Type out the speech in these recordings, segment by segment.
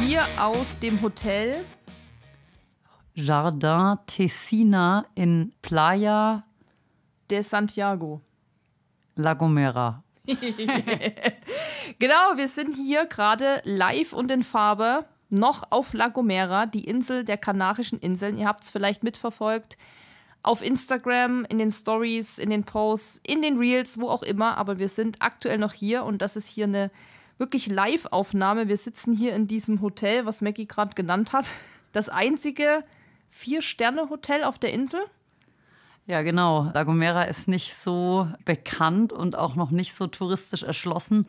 Hier aus dem Hotel Jardin Tessina in Playa de Santiago. La Gomera. genau, wir sind hier gerade live und in Farbe noch auf La Gomera, die Insel der Kanarischen Inseln. Ihr habt es vielleicht mitverfolgt auf Instagram, in den Stories, in den Posts, in den Reels, wo auch immer. Aber wir sind aktuell noch hier und das ist hier eine wirklich Live-Aufnahme. Wir sitzen hier in diesem Hotel, was Maggie gerade genannt hat. Das einzige Vier-Sterne-Hotel auf der Insel. Ja, genau. La Gomera ist nicht so bekannt und auch noch nicht so touristisch erschlossen.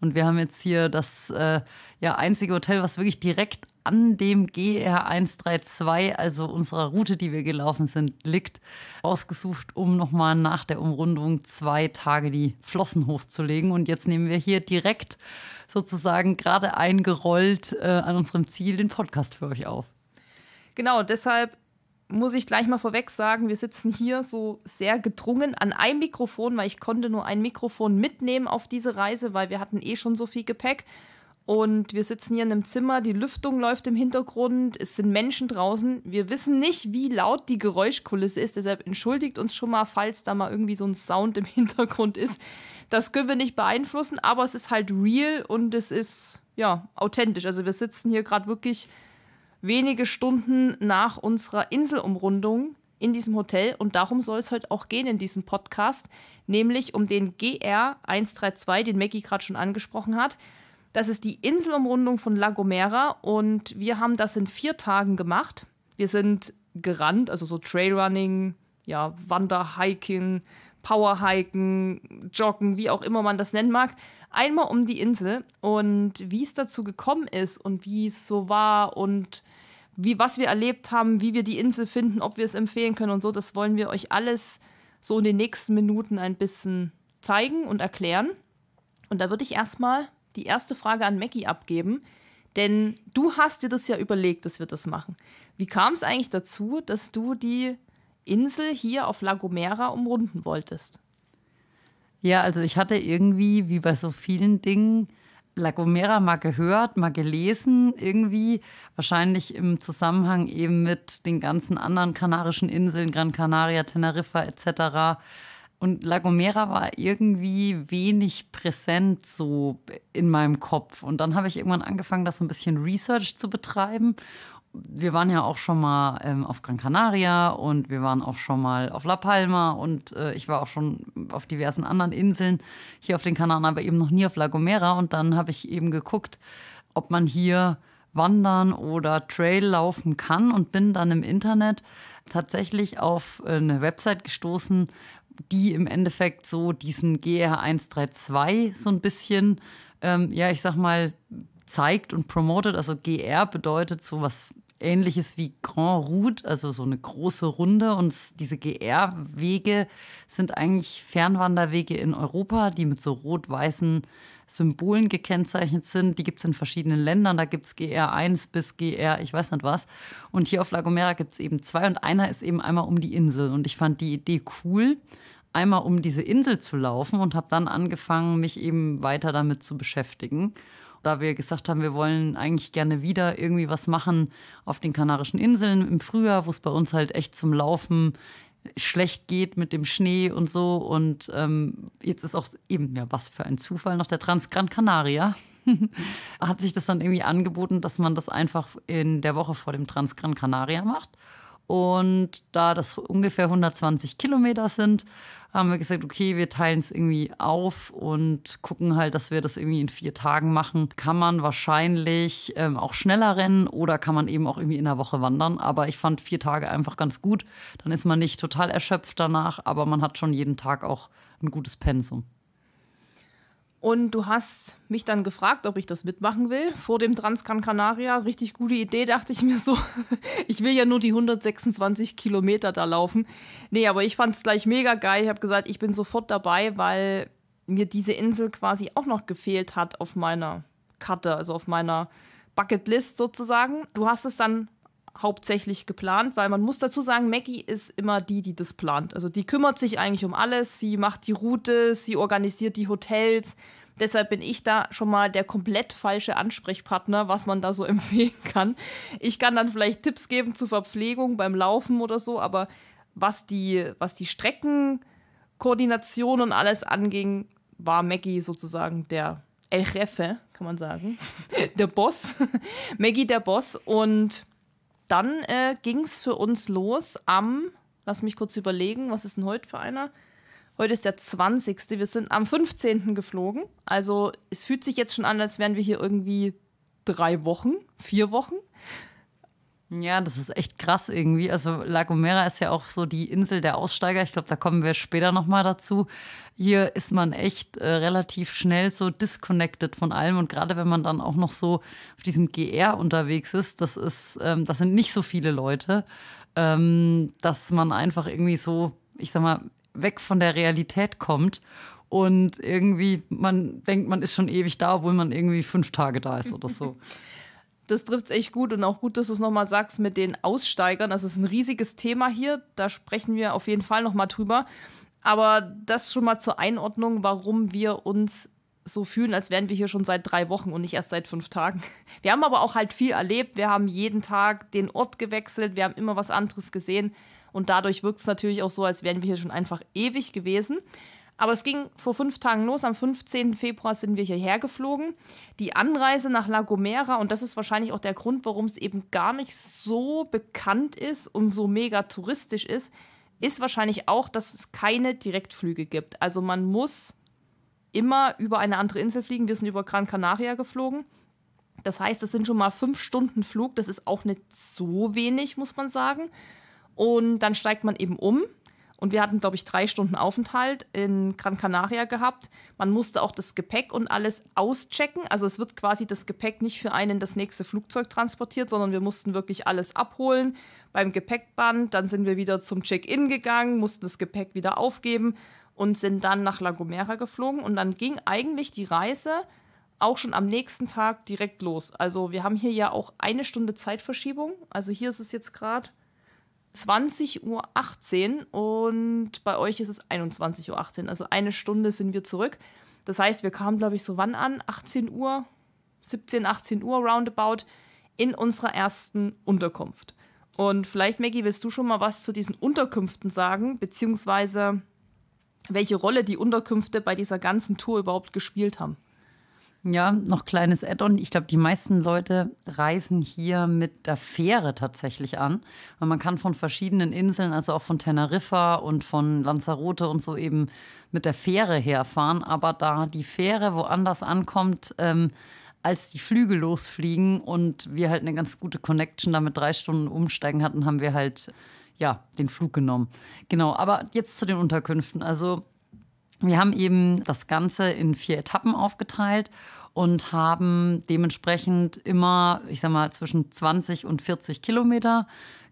Und wir haben jetzt hier das äh, ja, einzige Hotel, was wirklich direkt an dem GR 132, also unserer Route, die wir gelaufen sind, liegt, ausgesucht, um nochmal nach der Umrundung zwei Tage die Flossen hochzulegen. Und jetzt nehmen wir hier direkt sozusagen gerade eingerollt äh, an unserem Ziel den Podcast für euch auf. Genau, deshalb muss ich gleich mal vorweg sagen, wir sitzen hier so sehr gedrungen an einem Mikrofon, weil ich konnte nur ein Mikrofon mitnehmen auf diese Reise, weil wir hatten eh schon so viel Gepäck. Und wir sitzen hier in einem Zimmer, die Lüftung läuft im Hintergrund, es sind Menschen draußen. Wir wissen nicht, wie laut die Geräuschkulisse ist, deshalb entschuldigt uns schon mal, falls da mal irgendwie so ein Sound im Hintergrund ist. Das können wir nicht beeinflussen, aber es ist halt real und es ist ja authentisch. Also wir sitzen hier gerade wirklich wenige Stunden nach unserer Inselumrundung in diesem Hotel und darum soll es heute auch gehen in diesem Podcast, nämlich um den GR 132, den Maggie gerade schon angesprochen hat. Das ist die Inselumrundung von La Gomera und wir haben das in vier Tagen gemacht. Wir sind gerannt, also so Trailrunning, ja, Wanderhiking, Powerhiken, Joggen, wie auch immer man das nennen mag, einmal um die Insel. Und wie es dazu gekommen ist und wie es so war und wie, was wir erlebt haben, wie wir die Insel finden, ob wir es empfehlen können und so, das wollen wir euch alles so in den nächsten Minuten ein bisschen zeigen und erklären. Und da würde ich erstmal die erste Frage an Mackie abgeben, denn du hast dir das ja überlegt, dass wir das machen. Wie kam es eigentlich dazu, dass du die Insel hier auf La Gomera umrunden wolltest? Ja, also ich hatte irgendwie, wie bei so vielen Dingen, La Gomera mal gehört, mal gelesen, irgendwie wahrscheinlich im Zusammenhang eben mit den ganzen anderen kanarischen Inseln, Gran Canaria, Teneriffa etc. Und La Gomera war irgendwie wenig präsent so in meinem Kopf. Und dann habe ich irgendwann angefangen, das so ein bisschen Research zu betreiben. Wir waren ja auch schon mal ähm, auf Gran Canaria und wir waren auch schon mal auf La Palma und äh, ich war auch schon auf diversen anderen Inseln hier auf den Kanaren, aber eben noch nie auf La Gomera. Und dann habe ich eben geguckt, ob man hier wandern oder Trail laufen kann und bin dann im Internet tatsächlich auf äh, eine Website gestoßen, die im Endeffekt so diesen GR 132 so ein bisschen, ähm, ja, ich sag mal, zeigt und promotet. Also GR bedeutet so was ähnliches wie Grand Route, also so eine große Runde. Und diese GR-Wege sind eigentlich Fernwanderwege in Europa, die mit so rot-weißen Symbolen gekennzeichnet sind. Die gibt es in verschiedenen Ländern. Da gibt es GR1 bis GR, ich weiß nicht was. Und hier auf La Gomera gibt es eben zwei und einer ist eben einmal um die Insel. Und ich fand die Idee cool, einmal um diese Insel zu laufen und habe dann angefangen, mich eben weiter damit zu beschäftigen. Da wir gesagt haben, wir wollen eigentlich gerne wieder irgendwie was machen auf den Kanarischen Inseln im Frühjahr, wo es bei uns halt echt zum Laufen schlecht geht mit dem Schnee und so. Und ähm, jetzt ist auch eben, ja, was für ein Zufall, noch der Transgran Canaria. hat sich das dann irgendwie angeboten, dass man das einfach in der Woche vor dem Transgran Canaria macht. Und da das ungefähr 120 Kilometer sind, haben wir gesagt, okay, wir teilen es irgendwie auf und gucken halt, dass wir das irgendwie in vier Tagen machen. Kann man wahrscheinlich ähm, auch schneller rennen oder kann man eben auch irgendwie in der Woche wandern. Aber ich fand vier Tage einfach ganz gut. Dann ist man nicht total erschöpft danach, aber man hat schon jeden Tag auch ein gutes Pensum. Und du hast mich dann gefragt, ob ich das mitmachen will vor dem Transcan Canaria. Richtig gute Idee, dachte ich mir so. Ich will ja nur die 126 Kilometer da laufen. Nee, aber ich fand es gleich mega geil. Ich habe gesagt, ich bin sofort dabei, weil mir diese Insel quasi auch noch gefehlt hat auf meiner Karte, also auf meiner Bucketlist sozusagen. Du hast es dann hauptsächlich geplant, weil man muss dazu sagen, Maggie ist immer die, die das plant. Also die kümmert sich eigentlich um alles. Sie macht die Route, sie organisiert die Hotels. Deshalb bin ich da schon mal der komplett falsche Ansprechpartner, was man da so empfehlen kann. Ich kann dann vielleicht Tipps geben zur Verpflegung beim Laufen oder so, aber was die, was die Streckenkoordination und alles anging, war Maggie sozusagen der El Jefe, kann man sagen. der Boss. Maggie der Boss. Und dann äh, ging es für uns los am, lass mich kurz überlegen, was ist denn heute für einer? Heute ist der 20. Wir sind am 15. geflogen. Also es fühlt sich jetzt schon an, als wären wir hier irgendwie drei Wochen, vier Wochen. Ja, das ist echt krass irgendwie. Also La Gomera ist ja auch so die Insel der Aussteiger. Ich glaube, da kommen wir später nochmal dazu. Hier ist man echt äh, relativ schnell so disconnected von allem. Und gerade wenn man dann auch noch so auf diesem GR unterwegs ist, das ist, ähm, das sind nicht so viele Leute, ähm, dass man einfach irgendwie so, ich sag mal, weg von der Realität kommt und irgendwie man denkt, man ist schon ewig da, obwohl man irgendwie fünf Tage da ist oder so. Das trifft es echt gut und auch gut, dass du es nochmal sagst mit den Aussteigern. Das ist ein riesiges Thema hier. Da sprechen wir auf jeden Fall nochmal drüber. Aber das schon mal zur Einordnung, warum wir uns so fühlen, als wären wir hier schon seit drei Wochen und nicht erst seit fünf Tagen. Wir haben aber auch halt viel erlebt. Wir haben jeden Tag den Ort gewechselt. Wir haben immer was anderes gesehen. Und dadurch wirkt es natürlich auch so, als wären wir hier schon einfach ewig gewesen. Aber es ging vor fünf Tagen los. Am 15. Februar sind wir hierher geflogen. Die Anreise nach La Gomera, und das ist wahrscheinlich auch der Grund, warum es eben gar nicht so bekannt ist und so mega touristisch ist, ist wahrscheinlich auch, dass es keine Direktflüge gibt. Also man muss immer über eine andere Insel fliegen. Wir sind über Gran Canaria geflogen. Das heißt, es sind schon mal fünf Stunden Flug. Das ist auch nicht so wenig, muss man sagen. Und dann steigt man eben um. Und wir hatten, glaube ich, drei Stunden Aufenthalt in Gran Canaria gehabt. Man musste auch das Gepäck und alles auschecken. Also es wird quasi das Gepäck nicht für einen in das nächste Flugzeug transportiert, sondern wir mussten wirklich alles abholen beim Gepäckband. Dann sind wir wieder zum Check-in gegangen, mussten das Gepäck wieder aufgeben und sind dann nach La Gomera geflogen. Und dann ging eigentlich die Reise auch schon am nächsten Tag direkt los. Also wir haben hier ja auch eine Stunde Zeitverschiebung. Also hier ist es jetzt gerade 20.18 Uhr und bei euch ist es 21.18 Uhr. Also eine Stunde sind wir zurück. Das heißt, wir kamen, glaube ich, so wann an? 18 Uhr, 17, 18 Uhr roundabout in unserer ersten Unterkunft. Und vielleicht, Maggie, willst du schon mal was zu diesen Unterkünften sagen, beziehungsweise welche Rolle die Unterkünfte bei dieser ganzen Tour überhaupt gespielt haben? Ja, noch kleines Add-on. Ich glaube, die meisten Leute reisen hier mit der Fähre tatsächlich an. Und man kann von verschiedenen Inseln, also auch von Teneriffa und von Lanzarote und so eben mit der Fähre herfahren. Aber da die Fähre woanders ankommt, ähm, als die Flüge losfliegen und wir halt eine ganz gute Connection damit drei Stunden umsteigen hatten, haben wir halt ja den Flug genommen. Genau, aber jetzt zu den Unterkünften. Also wir haben eben das Ganze in vier Etappen aufgeteilt und haben dementsprechend immer, ich sag mal, zwischen 20 und 40 Kilometer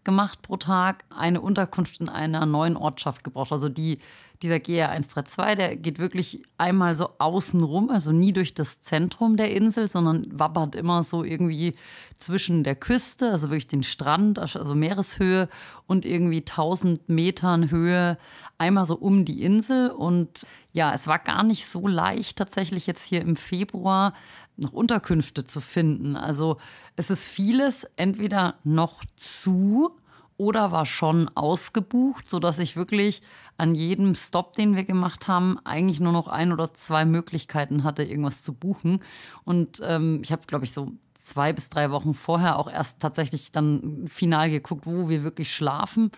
gemacht pro Tag, eine Unterkunft in einer neuen Ortschaft gebraucht. Also die dieser GR 132, der geht wirklich einmal so außen rum, also nie durch das Zentrum der Insel, sondern wabbert immer so irgendwie zwischen der Küste, also wirklich den Strand, also Meereshöhe und irgendwie 1000 Metern Höhe, einmal so um die Insel. Und ja, es war gar nicht so leicht tatsächlich jetzt hier im Februar noch Unterkünfte zu finden. Also es ist vieles entweder noch zu oder war schon ausgebucht, sodass ich wirklich an jedem Stop, den wir gemacht haben, eigentlich nur noch ein oder zwei Möglichkeiten hatte, irgendwas zu buchen. Und ähm, ich habe, glaube ich, so zwei bis drei Wochen vorher auch erst tatsächlich dann final geguckt, wo wir wirklich schlafen.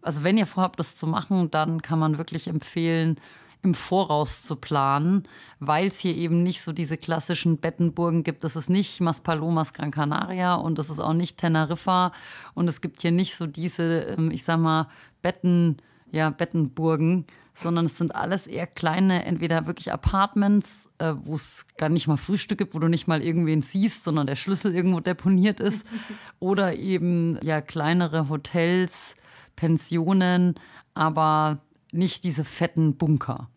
Also wenn ihr vorhabt, das zu machen, dann kann man wirklich empfehlen, im Voraus zu planen, weil es hier eben nicht so diese klassischen Bettenburgen gibt. Das ist nicht Maspalomas Gran Canaria und das ist auch nicht Teneriffa und es gibt hier nicht so diese, ähm, ich sag mal, Betten, ja, Bettenburgen, sondern es sind alles eher kleine, entweder wirklich Apartments, äh, wo es gar nicht mal Frühstück gibt, wo du nicht mal irgendwen siehst, sondern der Schlüssel irgendwo deponiert ist, oder eben ja kleinere Hotels, Pensionen, aber nicht diese fetten Bunker.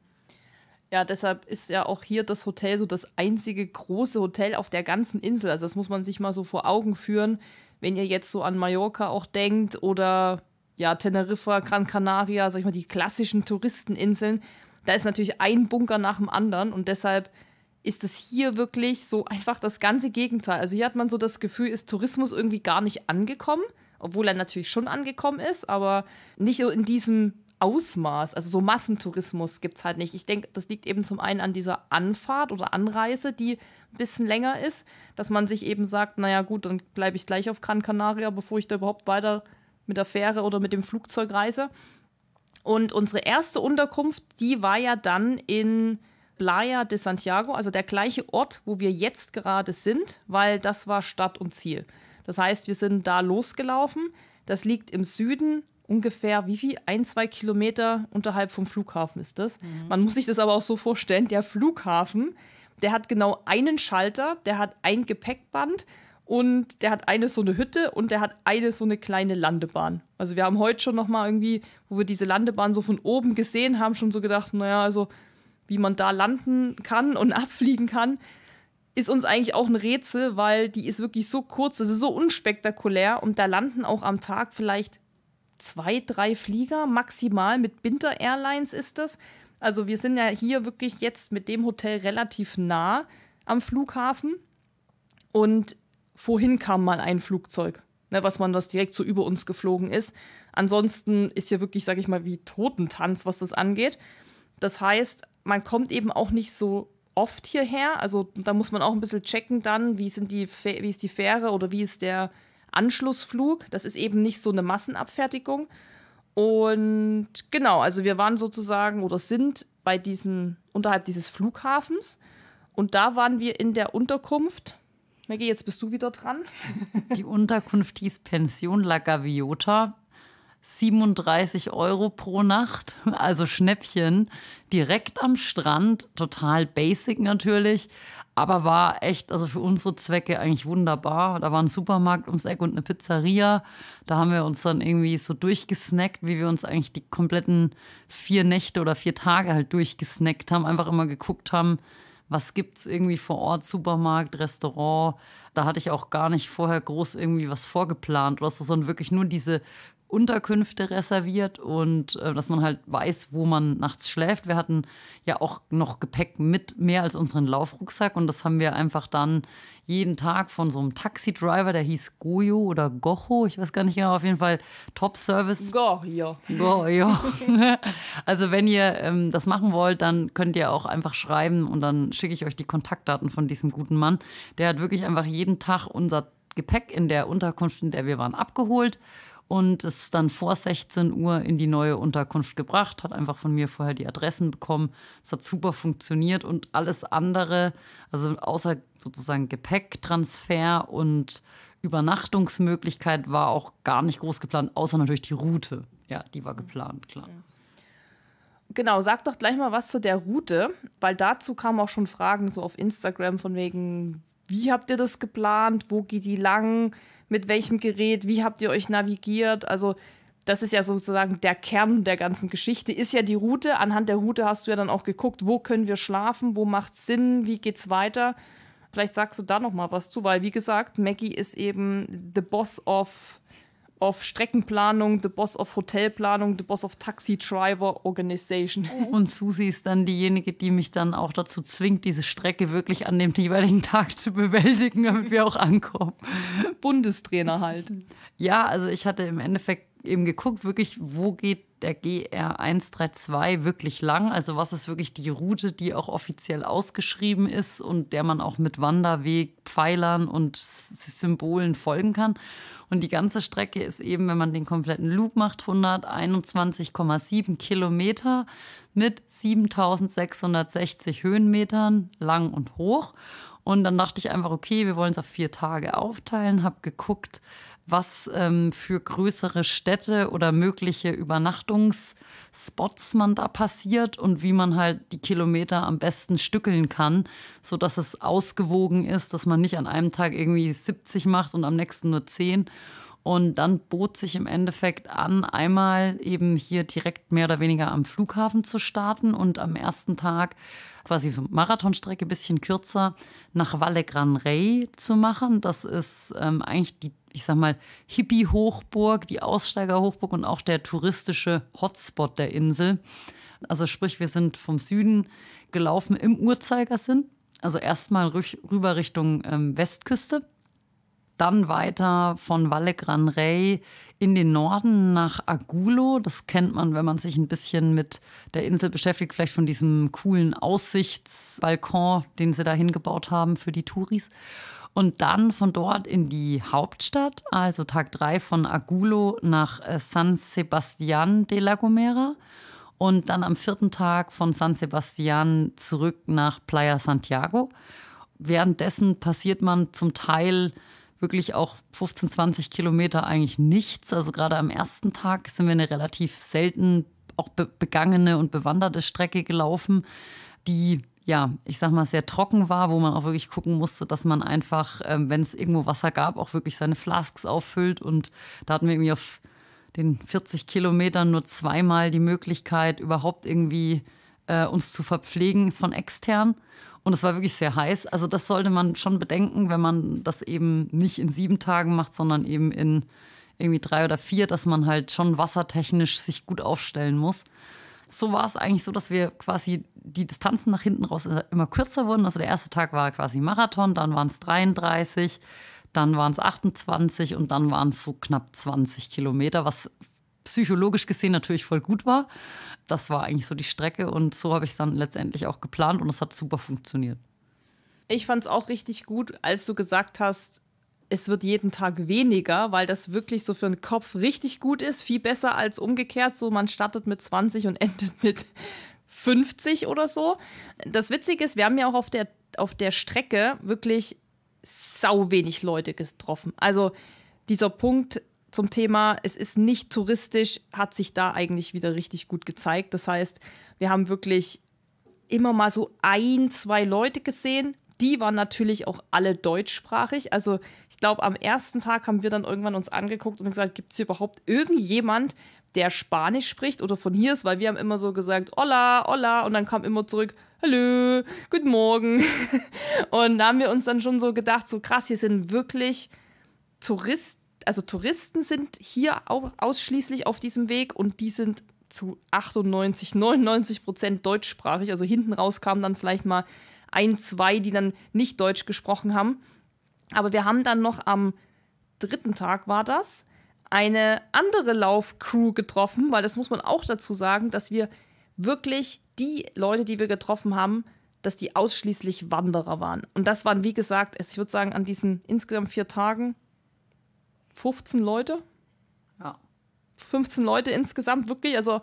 Ja, deshalb ist ja auch hier das Hotel so das einzige große Hotel auf der ganzen Insel. Also das muss man sich mal so vor Augen führen, wenn ihr jetzt so an Mallorca auch denkt oder ja, Teneriffa, Gran Canaria, sag ich mal, die klassischen Touristeninseln. Da ist natürlich ein Bunker nach dem anderen und deshalb ist es hier wirklich so einfach das ganze Gegenteil. Also hier hat man so das Gefühl, ist Tourismus irgendwie gar nicht angekommen, obwohl er natürlich schon angekommen ist, aber nicht so in diesem Ausmaß. Also so Massentourismus gibt es halt nicht. Ich denke, das liegt eben zum einen an dieser Anfahrt oder Anreise, die ein bisschen länger ist, dass man sich eben sagt, naja gut, dann bleibe ich gleich auf Gran Canaria, bevor ich da überhaupt weiter mit der Fähre oder mit dem Flugzeug reise. Und unsere erste Unterkunft, die war ja dann in Playa de Santiago, also der gleiche Ort, wo wir jetzt gerade sind, weil das war Stadt und Ziel. Das heißt, wir sind da losgelaufen. Das liegt im Süden, ungefähr wie viel? Ein, zwei Kilometer unterhalb vom Flughafen ist das. Mhm. Man muss sich das aber auch so vorstellen, der Flughafen, der hat genau einen Schalter, der hat ein Gepäckband und der hat eine so eine Hütte und der hat eine so eine kleine Landebahn. Also wir haben heute schon noch mal irgendwie, wo wir diese Landebahn so von oben gesehen haben, schon so gedacht, naja, also wie man da landen kann und abfliegen kann, ist uns eigentlich auch ein Rätsel, weil die ist wirklich so kurz, es ist so unspektakulär und da landen auch am Tag vielleicht zwei, drei Flieger maximal. Mit Binter Airlines ist das. Also wir sind ja hier wirklich jetzt mit dem Hotel relativ nah am Flughafen und vorhin kam mal ein Flugzeug, ne, was man das direkt so über uns geflogen ist. Ansonsten ist hier wirklich, sag ich mal, wie Totentanz, was das angeht. Das heißt, man kommt eben auch nicht so oft hierher. Also da muss man auch ein bisschen checken dann, wie, sind die, wie ist die Fähre oder wie ist der Anschlussflug. Das ist eben nicht so eine Massenabfertigung. Und genau, also wir waren sozusagen oder sind bei diesen, unterhalb dieses Flughafens. Und da waren wir in der Unterkunft Maggie, jetzt bist du wieder dran. Die Unterkunft hieß Pension La Gaviota. 37 Euro pro Nacht, also Schnäppchen, direkt am Strand, total basic natürlich, aber war echt, also für unsere Zwecke eigentlich wunderbar. Da war ein Supermarkt ums Eck und eine Pizzeria. Da haben wir uns dann irgendwie so durchgesnackt, wie wir uns eigentlich die kompletten vier Nächte oder vier Tage halt durchgesnackt haben, einfach immer geguckt haben, was gibt es irgendwie vor Ort, Supermarkt, Restaurant. Da hatte ich auch gar nicht vorher groß irgendwie was vorgeplant oder so, sondern wirklich nur diese Unterkünfte reserviert und äh, dass man halt weiß, wo man nachts schläft. Wir hatten ja auch noch Gepäck mit mehr als unseren Laufrucksack und das haben wir einfach dann jeden Tag von so einem Taxi-Driver, der hieß Goyo oder Gocho, ich weiß gar nicht genau, auf jeden Fall Top-Service. Goyo. Goyo. also wenn ihr ähm, das machen wollt, dann könnt ihr auch einfach schreiben und dann schicke ich euch die Kontaktdaten von diesem guten Mann. Der hat wirklich einfach jeden Tag unser Gepäck in der Unterkunft, in der wir waren, abgeholt und ist dann vor 16 Uhr in die neue Unterkunft gebracht, hat einfach von mir vorher die Adressen bekommen. Es hat super funktioniert und alles andere, also außer sozusagen Gepäcktransfer und Übernachtungsmöglichkeit war auch gar nicht groß geplant, außer natürlich die Route. Ja, die war geplant, klar. Genau, sag doch gleich mal was zu der Route, weil dazu kamen auch schon Fragen so auf Instagram von wegen, wie habt ihr das geplant, wo geht die lang? mit welchem Gerät, wie habt ihr euch navigiert. Also das ist ja sozusagen der Kern der ganzen Geschichte, ist ja die Route. Anhand der Route hast du ja dann auch geguckt, wo können wir schlafen, wo macht Sinn, wie geht's weiter. Vielleicht sagst du da noch mal was zu, weil wie gesagt, Maggie ist eben the boss of of Streckenplanung, the boss of Hotelplanung, the boss of Taxi Driver Organization. Und Susi ist dann diejenige, die mich dann auch dazu zwingt, diese Strecke wirklich an dem jeweiligen Tag zu bewältigen, damit wir auch ankommen. Bundestrainer halt. Ja, also ich hatte im Endeffekt eben geguckt, wirklich, wo geht der GR 132 wirklich lang? Also was ist wirklich die Route, die auch offiziell ausgeschrieben ist und der man auch mit Wanderweg, Pfeilern und Symbolen folgen kann? Und die ganze Strecke ist eben, wenn man den kompletten Loop macht, 121,7 Kilometer mit 7660 Höhenmetern lang und hoch. Und dann dachte ich einfach, okay, wir wollen es auf vier Tage aufteilen, habe geguckt, was ähm, für größere Städte oder mögliche Übernachtungsspots man da passiert und wie man halt die Kilometer am besten stückeln kann, sodass es ausgewogen ist, dass man nicht an einem Tag irgendwie 70 macht und am nächsten nur 10. Und dann bot sich im Endeffekt an, einmal eben hier direkt mehr oder weniger am Flughafen zu starten und am ersten Tag quasi so Marathonstrecke, bisschen kürzer, nach Valle Gran Rey zu machen. Das ist ähm, eigentlich die, ich sag mal, Hippie-Hochburg, die Aussteiger-Hochburg und auch der touristische Hotspot der Insel. Also sprich, wir sind vom Süden gelaufen im Uhrzeigersinn. Also erstmal rüber Richtung ähm, Westküste, dann weiter von Valle Gran Rey in den Norden nach Agulo. Das kennt man, wenn man sich ein bisschen mit der Insel beschäftigt, vielleicht von diesem coolen Aussichtsbalkon, den sie da hingebaut haben für die Touris. Und dann von dort in die Hauptstadt, also Tag 3 von Agulo nach äh, San Sebastián de la Gomera. Und dann am vierten Tag von San Sebastián zurück nach Playa Santiago. Währenddessen passiert man zum Teil wirklich auch 15, 20 Kilometer eigentlich nichts. Also gerade am ersten Tag sind wir eine relativ selten auch be begangene und bewanderte Strecke gelaufen, die ja, ich sag mal, sehr trocken war, wo man auch wirklich gucken musste, dass man einfach, ähm, wenn es irgendwo Wasser gab, auch wirklich seine Flasks auffüllt. Und da hatten wir irgendwie auf den 40 Kilometern nur zweimal die Möglichkeit, überhaupt irgendwie äh, uns zu verpflegen von extern. Und es war wirklich sehr heiß. Also das sollte man schon bedenken, wenn man das eben nicht in sieben Tagen macht, sondern eben in irgendwie drei oder vier, dass man halt schon wassertechnisch sich gut aufstellen muss. So war es eigentlich so, dass wir quasi die Distanzen nach hinten raus immer kürzer wurden. Also der erste Tag war quasi Marathon, dann waren es 33, dann waren es 28 und dann waren es so knapp 20 Kilometer, was psychologisch gesehen natürlich voll gut war. Das war eigentlich so die Strecke und so habe ich es dann letztendlich auch geplant und es hat super funktioniert. Ich fand es auch richtig gut, als du gesagt hast, es wird jeden Tag weniger, weil das wirklich so für den Kopf richtig gut ist. Viel besser als umgekehrt. So, man startet mit 20 und endet mit 50 oder so. Das Witzige ist, wir haben ja auch auf der, auf der Strecke wirklich sau wenig Leute getroffen. Also dieser Punkt, zum Thema, es ist nicht touristisch, hat sich da eigentlich wieder richtig gut gezeigt. Das heißt, wir haben wirklich immer mal so ein, zwei Leute gesehen. Die waren natürlich auch alle deutschsprachig. Also ich glaube, am ersten Tag haben wir dann irgendwann uns angeguckt und gesagt, gibt es hier überhaupt irgendjemand, der Spanisch spricht oder von hier ist, weil wir haben immer so gesagt, hola, hola, und dann kam immer zurück, hallo, guten Morgen. und da haben wir uns dann schon so gedacht, so krass, hier sind wirklich Touristen also Touristen sind hier auch ausschließlich auf diesem Weg und die sind zu 98, 99 Prozent deutschsprachig. Also hinten raus kamen dann vielleicht mal ein, zwei, die dann nicht Deutsch gesprochen haben. Aber wir haben dann noch am dritten Tag war das, eine andere Laufcrew getroffen, weil das muss man auch dazu sagen, dass wir wirklich die Leute, die wir getroffen haben, dass die ausschließlich Wanderer waren. Und das waren, wie gesagt, ich würde sagen, an diesen insgesamt vier Tagen 15 Leute. Ja. 15 Leute insgesamt, wirklich, also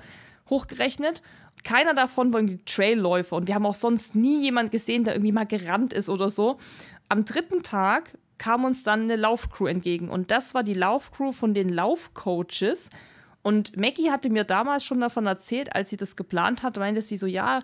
hochgerechnet. Keiner davon war irgendwie Trailläufer und wir haben auch sonst nie jemand gesehen, der irgendwie mal gerannt ist oder so. Am dritten Tag kam uns dann eine Laufcrew entgegen und das war die Laufcrew von den Laufcoaches. Und Maggie hatte mir damals schon davon erzählt, als sie das geplant hat, meinte sie so, ja,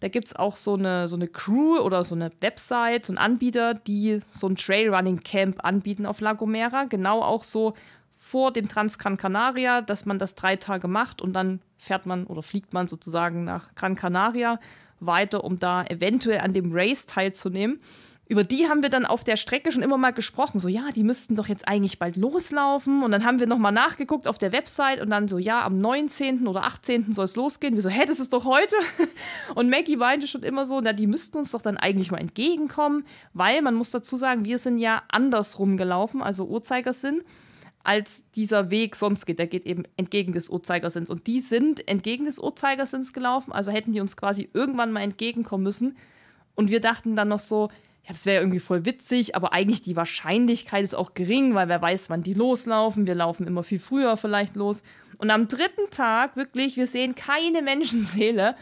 da gibt es auch so eine, so eine Crew oder so eine Website, so ein Anbieter, die so ein Trailrunning Camp anbieten auf La Gomera. Genau auch so vor dem Transgran Canaria, dass man das drei Tage macht und dann fährt man oder fliegt man sozusagen nach Gran Canaria weiter, um da eventuell an dem Race teilzunehmen über die haben wir dann auf der Strecke schon immer mal gesprochen. So, ja, die müssten doch jetzt eigentlich bald loslaufen. Und dann haben wir nochmal nachgeguckt auf der Website und dann so, ja, am 19. oder 18. soll es losgehen. Wir so, hä, das ist doch heute. Und Maggie weinte schon immer so, na, die müssten uns doch dann eigentlich mal entgegenkommen, weil man muss dazu sagen, wir sind ja andersrum gelaufen, also Uhrzeigersinn, als dieser Weg sonst geht. Der geht eben entgegen des Uhrzeigersinns. Und die sind entgegen des Uhrzeigersinns gelaufen, also hätten die uns quasi irgendwann mal entgegenkommen müssen. Und wir dachten dann noch so, ja, das wäre irgendwie voll witzig, aber eigentlich die Wahrscheinlichkeit ist auch gering, weil wer weiß, wann die loslaufen. Wir laufen immer viel früher vielleicht los. Und am dritten Tag, wirklich, wir sehen keine Menschenseele.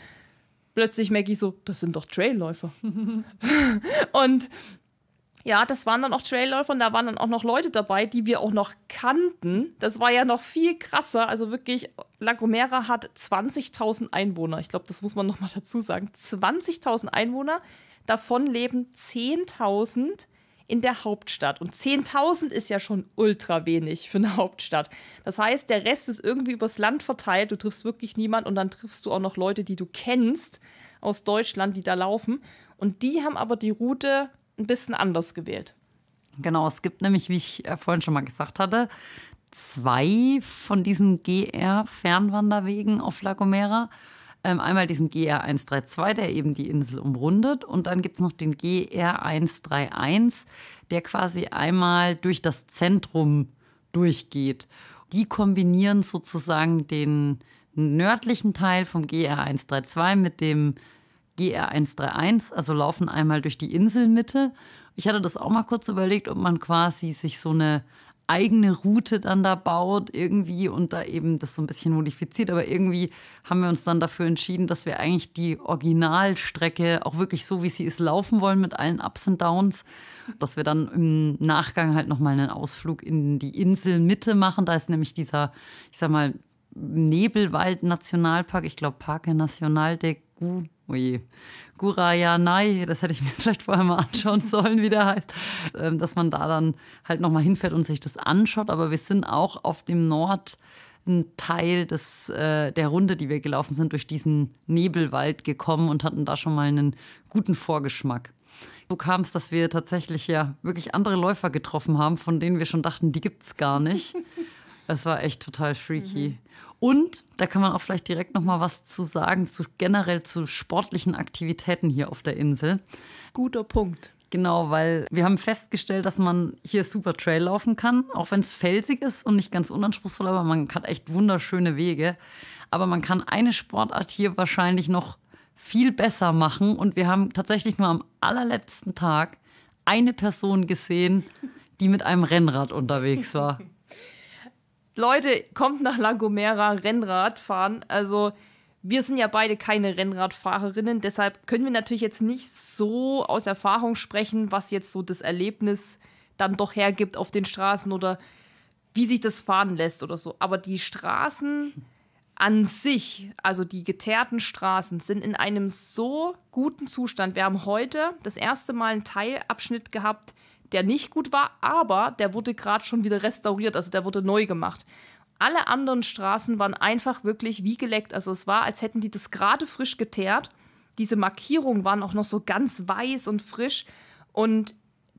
Plötzlich Maggie so, das sind doch Trailläufer. und ja, das waren dann auch Trailläufer und da waren dann auch noch Leute dabei, die wir auch noch kannten. Das war ja noch viel krasser. Also wirklich, La Gomera hat 20.000 Einwohner. Ich glaube, das muss man noch mal dazu sagen. 20.000 Einwohner. Davon leben 10.000 in der Hauptstadt. Und 10.000 ist ja schon ultra wenig für eine Hauptstadt. Das heißt, der Rest ist irgendwie übers Land verteilt. Du triffst wirklich niemand und dann triffst du auch noch Leute, die du kennst aus Deutschland, die da laufen. Und die haben aber die Route ein bisschen anders gewählt. Genau, es gibt nämlich, wie ich äh, vorhin schon mal gesagt hatte, zwei von diesen GR-Fernwanderwegen auf La Gomera. Ähm, einmal diesen GR132, der eben die Insel umrundet. Und dann gibt es noch den GR131, der quasi einmal durch das Zentrum durchgeht. Die kombinieren sozusagen den nördlichen Teil vom GR132 mit dem GR131, also laufen einmal durch die Inselmitte. Ich hatte das auch mal kurz überlegt, ob man quasi sich so eine eigene Route dann da baut irgendwie und da eben das so ein bisschen modifiziert. Aber irgendwie haben wir uns dann dafür entschieden, dass wir eigentlich die Originalstrecke auch wirklich so, wie sie ist, laufen wollen mit allen Ups und Downs. Dass wir dann im Nachgang halt nochmal einen Ausflug in die Inselmitte machen. Da ist nämlich dieser, ich sag mal, Nebelwald-Nationalpark, ich glaube Parque Nacional de Gu, oje, Gurayanai, das hätte ich mir vielleicht vorher mal anschauen sollen, wie der heißt, ähm, dass man da dann halt nochmal hinfährt und sich das anschaut. Aber wir sind auch auf dem Nord Teil des, äh, der Runde, die wir gelaufen sind, durch diesen Nebelwald gekommen und hatten da schon mal einen guten Vorgeschmack. So kam es, dass wir tatsächlich ja wirklich andere Läufer getroffen haben, von denen wir schon dachten, die gibt es gar nicht. Es war echt total freaky. Mhm. Und da kann man auch vielleicht direkt noch mal was zu sagen, zu, generell zu sportlichen Aktivitäten hier auf der Insel. Guter Punkt. Genau, weil wir haben festgestellt, dass man hier super Trail laufen kann, auch wenn es felsig ist und nicht ganz unanspruchsvoll, aber man hat echt wunderschöne Wege. Aber man kann eine Sportart hier wahrscheinlich noch viel besser machen. Und wir haben tatsächlich nur am allerletzten Tag eine Person gesehen, die mit einem Rennrad unterwegs war. Leute, kommt nach La Gomera Rennrad fahren. Also, wir sind ja beide keine Rennradfahrerinnen, deshalb können wir natürlich jetzt nicht so aus Erfahrung sprechen, was jetzt so das Erlebnis dann doch hergibt auf den Straßen oder wie sich das fahren lässt oder so. Aber die Straßen an sich, also die geteerten Straßen, sind in einem so guten Zustand. Wir haben heute das erste Mal einen Teilabschnitt gehabt, der nicht gut war, aber der wurde gerade schon wieder restauriert, also der wurde neu gemacht. Alle anderen Straßen waren einfach wirklich wie geleckt. Also es war, als hätten die das gerade frisch geteert. Diese Markierungen waren auch noch so ganz weiß und frisch. Und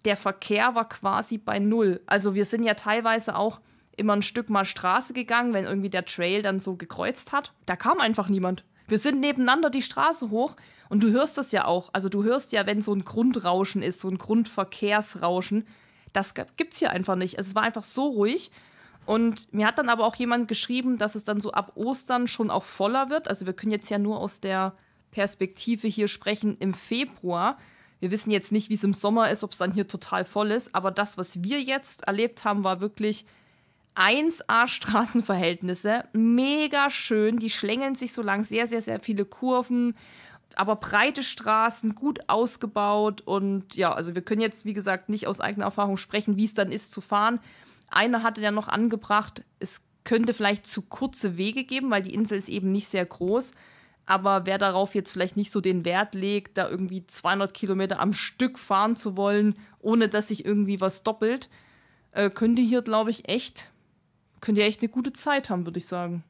der Verkehr war quasi bei Null. Also wir sind ja teilweise auch immer ein Stück mal Straße gegangen, wenn irgendwie der Trail dann so gekreuzt hat. Da kam einfach niemand. Wir sind nebeneinander die Straße hoch und du hörst das ja auch. Also du hörst ja, wenn so ein Grundrauschen ist, so ein Grundverkehrsrauschen. Das gibt es hier einfach nicht. Es war einfach so ruhig. Und mir hat dann aber auch jemand geschrieben, dass es dann so ab Ostern schon auch voller wird. Also wir können jetzt ja nur aus der Perspektive hier sprechen im Februar. Wir wissen jetzt nicht, wie es im Sommer ist, ob es dann hier total voll ist. Aber das, was wir jetzt erlebt haben, war wirklich 1A Straßenverhältnisse. Mega schön. Die schlängeln sich so lang. Sehr, sehr, sehr viele Kurven. Aber breite Straßen, gut ausgebaut. Und ja, also wir können jetzt, wie gesagt, nicht aus eigener Erfahrung sprechen, wie es dann ist zu fahren. Einer hatte ja noch angebracht, es könnte vielleicht zu kurze Wege geben, weil die Insel ist eben nicht sehr groß. Aber wer darauf jetzt vielleicht nicht so den Wert legt, da irgendwie 200 Kilometer am Stück fahren zu wollen, ohne dass sich irgendwie was doppelt, äh, könnte hier, glaube ich, echt könnt ihr echt eine gute Zeit haben, würde ich sagen.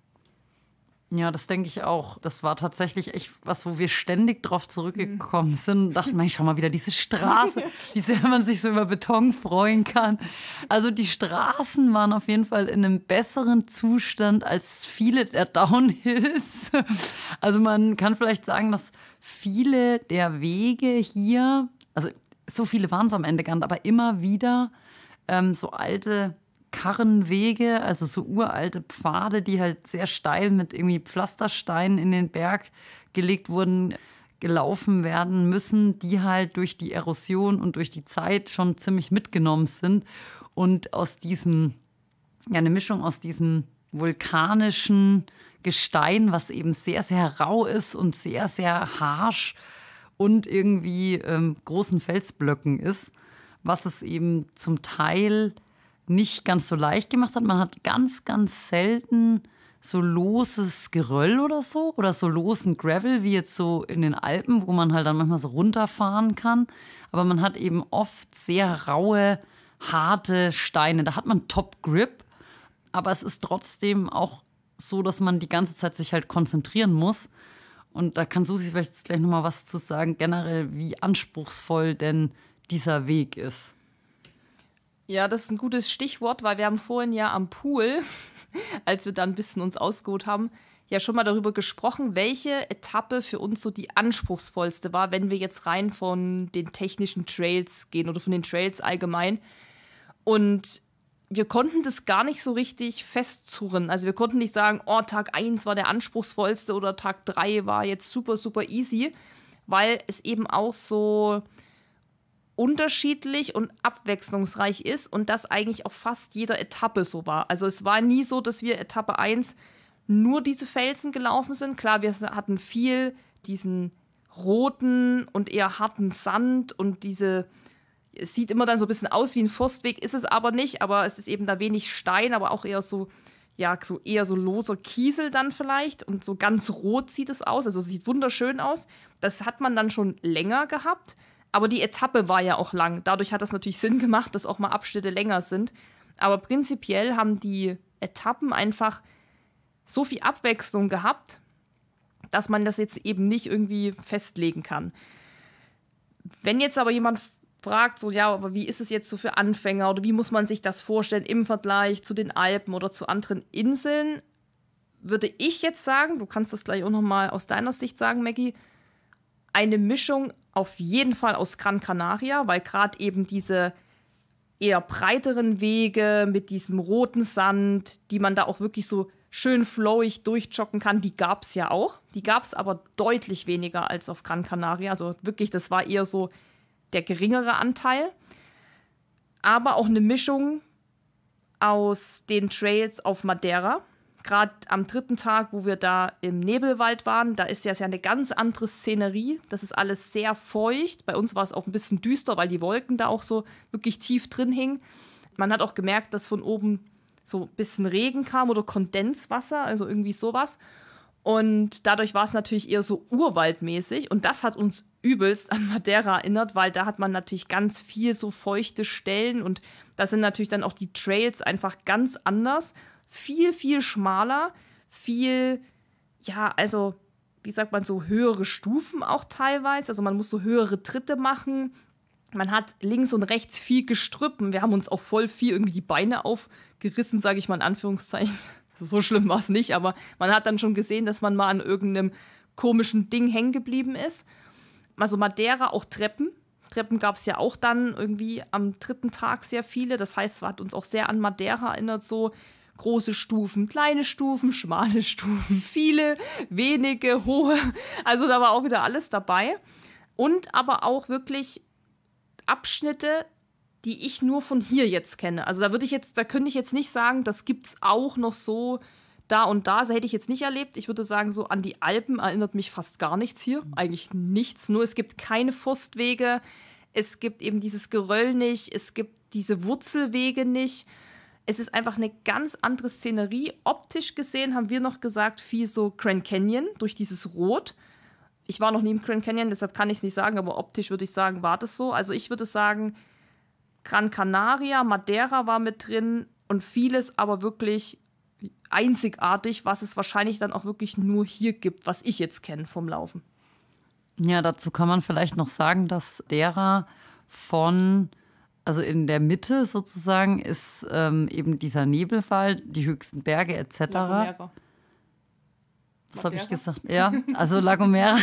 Ja, das denke ich auch. Das war tatsächlich echt was, wo wir ständig drauf zurückgekommen mhm. sind und dachten, schau mal wieder diese Straße, wie sehr man sich so über Beton freuen kann. Also die Straßen waren auf jeden Fall in einem besseren Zustand als viele der Downhills. Also man kann vielleicht sagen, dass viele der Wege hier, also so viele waren es am Ende gar nicht, aber immer wieder ähm, so alte Karrenwege, also so uralte Pfade, die halt sehr steil mit irgendwie Pflastersteinen in den Berg gelegt wurden, gelaufen werden müssen, die halt durch die Erosion und durch die Zeit schon ziemlich mitgenommen sind. Und aus diesem, ja, eine Mischung aus diesem vulkanischen Gestein, was eben sehr, sehr rau ist und sehr, sehr harsch und irgendwie ähm, großen Felsblöcken ist, was es eben zum Teil nicht ganz so leicht gemacht hat. Man hat ganz, ganz selten so loses Geröll oder so oder so losen Gravel wie jetzt so in den Alpen, wo man halt dann manchmal so runterfahren kann. Aber man hat eben oft sehr raue, harte Steine. Da hat man Top Grip, aber es ist trotzdem auch so, dass man die ganze Zeit sich halt konzentrieren muss. Und da kann Susi vielleicht gleich nochmal was zu sagen, generell, wie anspruchsvoll denn dieser Weg ist. Ja, das ist ein gutes Stichwort, weil wir haben vorhin ja am Pool, als wir dann ein bisschen uns ausgeholt haben, ja schon mal darüber gesprochen, welche Etappe für uns so die anspruchsvollste war, wenn wir jetzt rein von den technischen Trails gehen oder von den Trails allgemein. Und wir konnten das gar nicht so richtig festzurren. Also wir konnten nicht sagen, oh, Tag 1 war der anspruchsvollste oder Tag 3 war jetzt super, super easy, weil es eben auch so unterschiedlich und abwechslungsreich ist und das eigentlich auf fast jeder Etappe so war. Also es war nie so, dass wir Etappe 1 nur diese Felsen gelaufen sind. Klar, wir hatten viel diesen roten und eher harten Sand und diese, es sieht immer dann so ein bisschen aus wie ein Forstweg, ist es aber nicht, aber es ist eben da wenig Stein, aber auch eher so, ja, so eher so loser Kiesel dann vielleicht und so ganz rot sieht es aus, also es sieht wunderschön aus. Das hat man dann schon länger gehabt, aber die Etappe war ja auch lang. Dadurch hat das natürlich Sinn gemacht, dass auch mal Abschnitte länger sind. Aber prinzipiell haben die Etappen einfach so viel Abwechslung gehabt, dass man das jetzt eben nicht irgendwie festlegen kann. Wenn jetzt aber jemand fragt, so ja, aber wie ist es jetzt so für Anfänger oder wie muss man sich das vorstellen im Vergleich zu den Alpen oder zu anderen Inseln, würde ich jetzt sagen, du kannst das gleich auch nochmal aus deiner Sicht sagen, Maggie, eine Mischung auf jeden Fall aus Gran Canaria, weil gerade eben diese eher breiteren Wege mit diesem roten Sand, die man da auch wirklich so schön flowig durchjoggen kann, die gab es ja auch. Die gab es aber deutlich weniger als auf Gran Canaria. Also wirklich, das war eher so der geringere Anteil. Aber auch eine Mischung aus den Trails auf Madeira. Gerade am dritten Tag, wo wir da im Nebelwald waren, da ist ja eine ganz andere Szenerie. Das ist alles sehr feucht. Bei uns war es auch ein bisschen düster, weil die Wolken da auch so wirklich tief drin hingen. Man hat auch gemerkt, dass von oben so ein bisschen Regen kam oder Kondenswasser, also irgendwie sowas. Und dadurch war es natürlich eher so urwaldmäßig. Und das hat uns übelst an Madeira erinnert, weil da hat man natürlich ganz viel so feuchte Stellen. Und da sind natürlich dann auch die Trails einfach ganz anders. Viel, viel schmaler. Viel, ja, also, wie sagt man, so höhere Stufen auch teilweise. Also man muss so höhere Tritte machen. Man hat links und rechts viel gestrüppen. Wir haben uns auch voll viel irgendwie die Beine auf gerissen, sage ich mal in Anführungszeichen. So schlimm war es nicht, aber man hat dann schon gesehen, dass man mal an irgendeinem komischen Ding hängen geblieben ist. Also Madeira auch Treppen. Treppen gab es ja auch dann irgendwie am dritten Tag sehr viele. Das heißt, es hat uns auch sehr an Madeira erinnert, so große Stufen, kleine Stufen, schmale Stufen, viele, wenige, hohe. Also da war auch wieder alles dabei. Und aber auch wirklich Abschnitte, die ich nur von hier jetzt kenne. Also da würde ich jetzt, da könnte ich jetzt nicht sagen, das gibt es auch noch so da und da. So hätte ich jetzt nicht erlebt. Ich würde sagen, so an die Alpen erinnert mich fast gar nichts hier. Eigentlich nichts. Nur es gibt keine Forstwege. Es gibt eben dieses Geröll nicht. Es gibt diese Wurzelwege nicht. Es ist einfach eine ganz andere Szenerie. Optisch gesehen haben wir noch gesagt, viel so Grand Canyon durch dieses Rot. Ich war noch nie im Grand Canyon, deshalb kann ich es nicht sagen, aber optisch würde ich sagen, war das so. Also ich würde sagen, Gran Canaria, Madeira war mit drin und vieles aber wirklich einzigartig, was es wahrscheinlich dann auch wirklich nur hier gibt, was ich jetzt kenne vom Laufen. Ja, dazu kann man vielleicht noch sagen, dass derer von, also in der Mitte sozusagen, ist ähm, eben dieser Nebelwald, die höchsten Berge etc. Was habe ich gesagt? Ja, also Lagomera.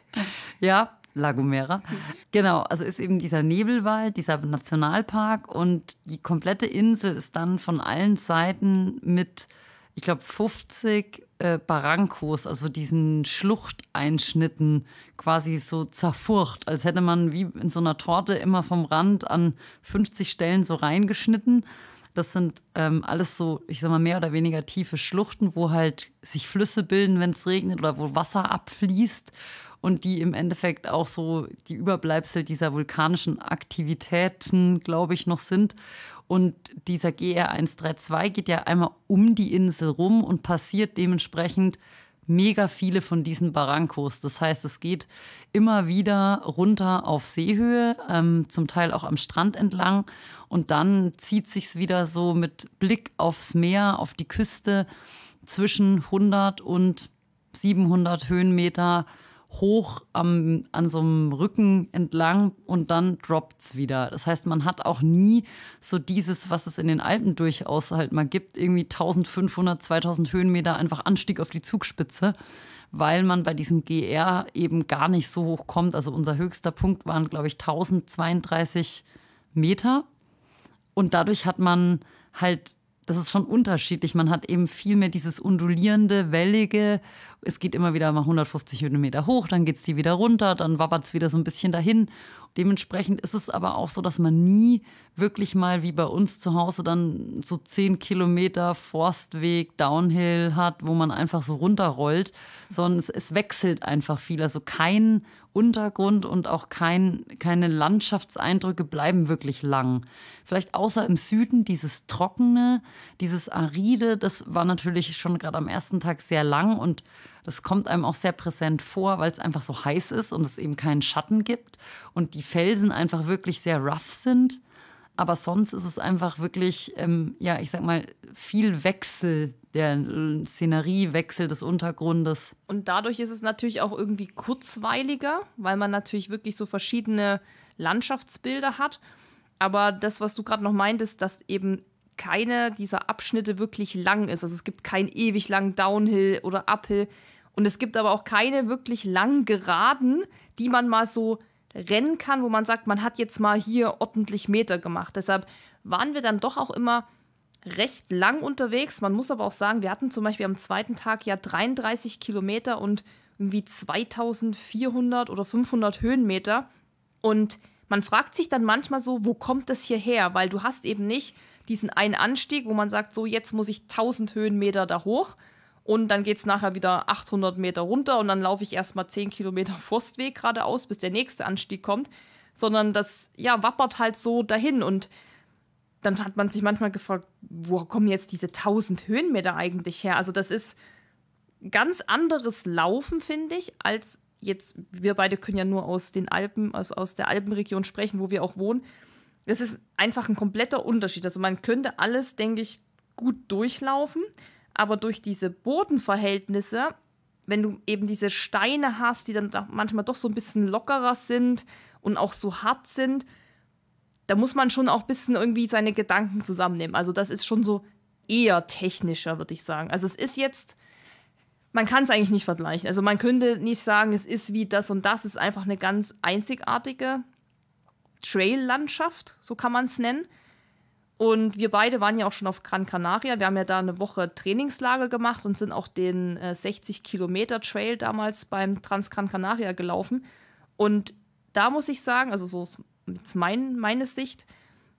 ja, La Gomera. Genau, also ist eben dieser Nebelwald, dieser Nationalpark und die komplette Insel ist dann von allen Seiten mit, ich glaube, 50 äh, Barrancos, also diesen Schluchteinschnitten quasi so zerfurcht, als hätte man wie in so einer Torte immer vom Rand an 50 Stellen so reingeschnitten. Das sind ähm, alles so, ich sag mal, mehr oder weniger tiefe Schluchten, wo halt sich Flüsse bilden, wenn es regnet oder wo Wasser abfließt und die im Endeffekt auch so die Überbleibsel dieser vulkanischen Aktivitäten, glaube ich, noch sind. Und dieser GR 132 geht ja einmal um die Insel rum und passiert dementsprechend mega viele von diesen Barrancos. Das heißt, es geht immer wieder runter auf Seehöhe, ähm, zum Teil auch am Strand entlang. Und dann zieht sich wieder so mit Blick aufs Meer, auf die Küste zwischen 100 und 700 Höhenmeter hoch am, an so einem Rücken entlang und dann droppt es wieder. Das heißt, man hat auch nie so dieses, was es in den Alpen durchaus halt mal gibt, irgendwie 1500, 2000 Höhenmeter einfach Anstieg auf die Zugspitze, weil man bei diesem GR eben gar nicht so hoch kommt. Also unser höchster Punkt waren, glaube ich, 1032 Meter. Und dadurch hat man halt das ist schon unterschiedlich. Man hat eben viel mehr dieses undulierende, wellige. Es geht immer wieder mal 150 Höhenmeter hoch, dann geht es die wieder runter, dann wabbert es wieder so ein bisschen dahin. Dementsprechend ist es aber auch so, dass man nie wirklich mal wie bei uns zu Hause dann so 10 Kilometer Forstweg, Downhill hat, wo man einfach so runterrollt, sondern es, es wechselt einfach viel. Also kein Untergrund und auch kein, keine Landschaftseindrücke bleiben wirklich lang. Vielleicht außer im Süden dieses Trockene, dieses Aride, das war natürlich schon gerade am ersten Tag sehr lang und das kommt einem auch sehr präsent vor, weil es einfach so heiß ist und es eben keinen Schatten gibt und die Felsen einfach wirklich sehr rough sind. Aber sonst ist es einfach wirklich, ähm, ja, ich sag mal, viel Wechsel der äh, Szenerie, Wechsel des Untergrundes. Und dadurch ist es natürlich auch irgendwie kurzweiliger, weil man natürlich wirklich so verschiedene Landschaftsbilder hat. Aber das, was du gerade noch meintest, dass eben keine dieser Abschnitte wirklich lang ist. Also es gibt keinen ewig langen Downhill oder Uphill. Und es gibt aber auch keine wirklich langen Geraden, die man mal so rennen kann, wo man sagt, man hat jetzt mal hier ordentlich Meter gemacht. Deshalb waren wir dann doch auch immer recht lang unterwegs. Man muss aber auch sagen, wir hatten zum Beispiel am zweiten Tag ja 33 Kilometer und irgendwie 2400 oder 500 Höhenmeter. Und man fragt sich dann manchmal so, wo kommt das hierher? Weil du hast eben nicht diesen einen Anstieg, wo man sagt, so jetzt muss ich 1000 Höhenmeter da hoch, und dann geht es nachher wieder 800 Meter runter und dann laufe ich erstmal 10 Kilometer Forstweg geradeaus, bis der nächste Anstieg kommt. Sondern das, ja, wappert halt so dahin. Und dann hat man sich manchmal gefragt, wo kommen jetzt diese 1000 Höhenmeter eigentlich her? Also, das ist ganz anderes Laufen, finde ich, als jetzt, wir beide können ja nur aus den Alpen, also aus der Alpenregion sprechen, wo wir auch wohnen. Das ist einfach ein kompletter Unterschied. Also man könnte alles, denke ich, gut durchlaufen aber durch diese Bodenverhältnisse, wenn du eben diese Steine hast, die dann manchmal doch so ein bisschen lockerer sind und auch so hart sind, da muss man schon auch ein bisschen irgendwie seine Gedanken zusammennehmen. Also das ist schon so eher technischer, würde ich sagen. Also es ist jetzt, man kann es eigentlich nicht vergleichen. Also man könnte nicht sagen, es ist wie das und das, es ist einfach eine ganz einzigartige Trail-Landschaft, so kann man es nennen. Und wir beide waren ja auch schon auf Gran Canaria. Wir haben ja da eine Woche Trainingslager gemacht und sind auch den äh, 60 Kilometer Trail damals beim Trans Gran Canaria gelaufen. Und da muss ich sagen, also so jetzt mein, meine Sicht,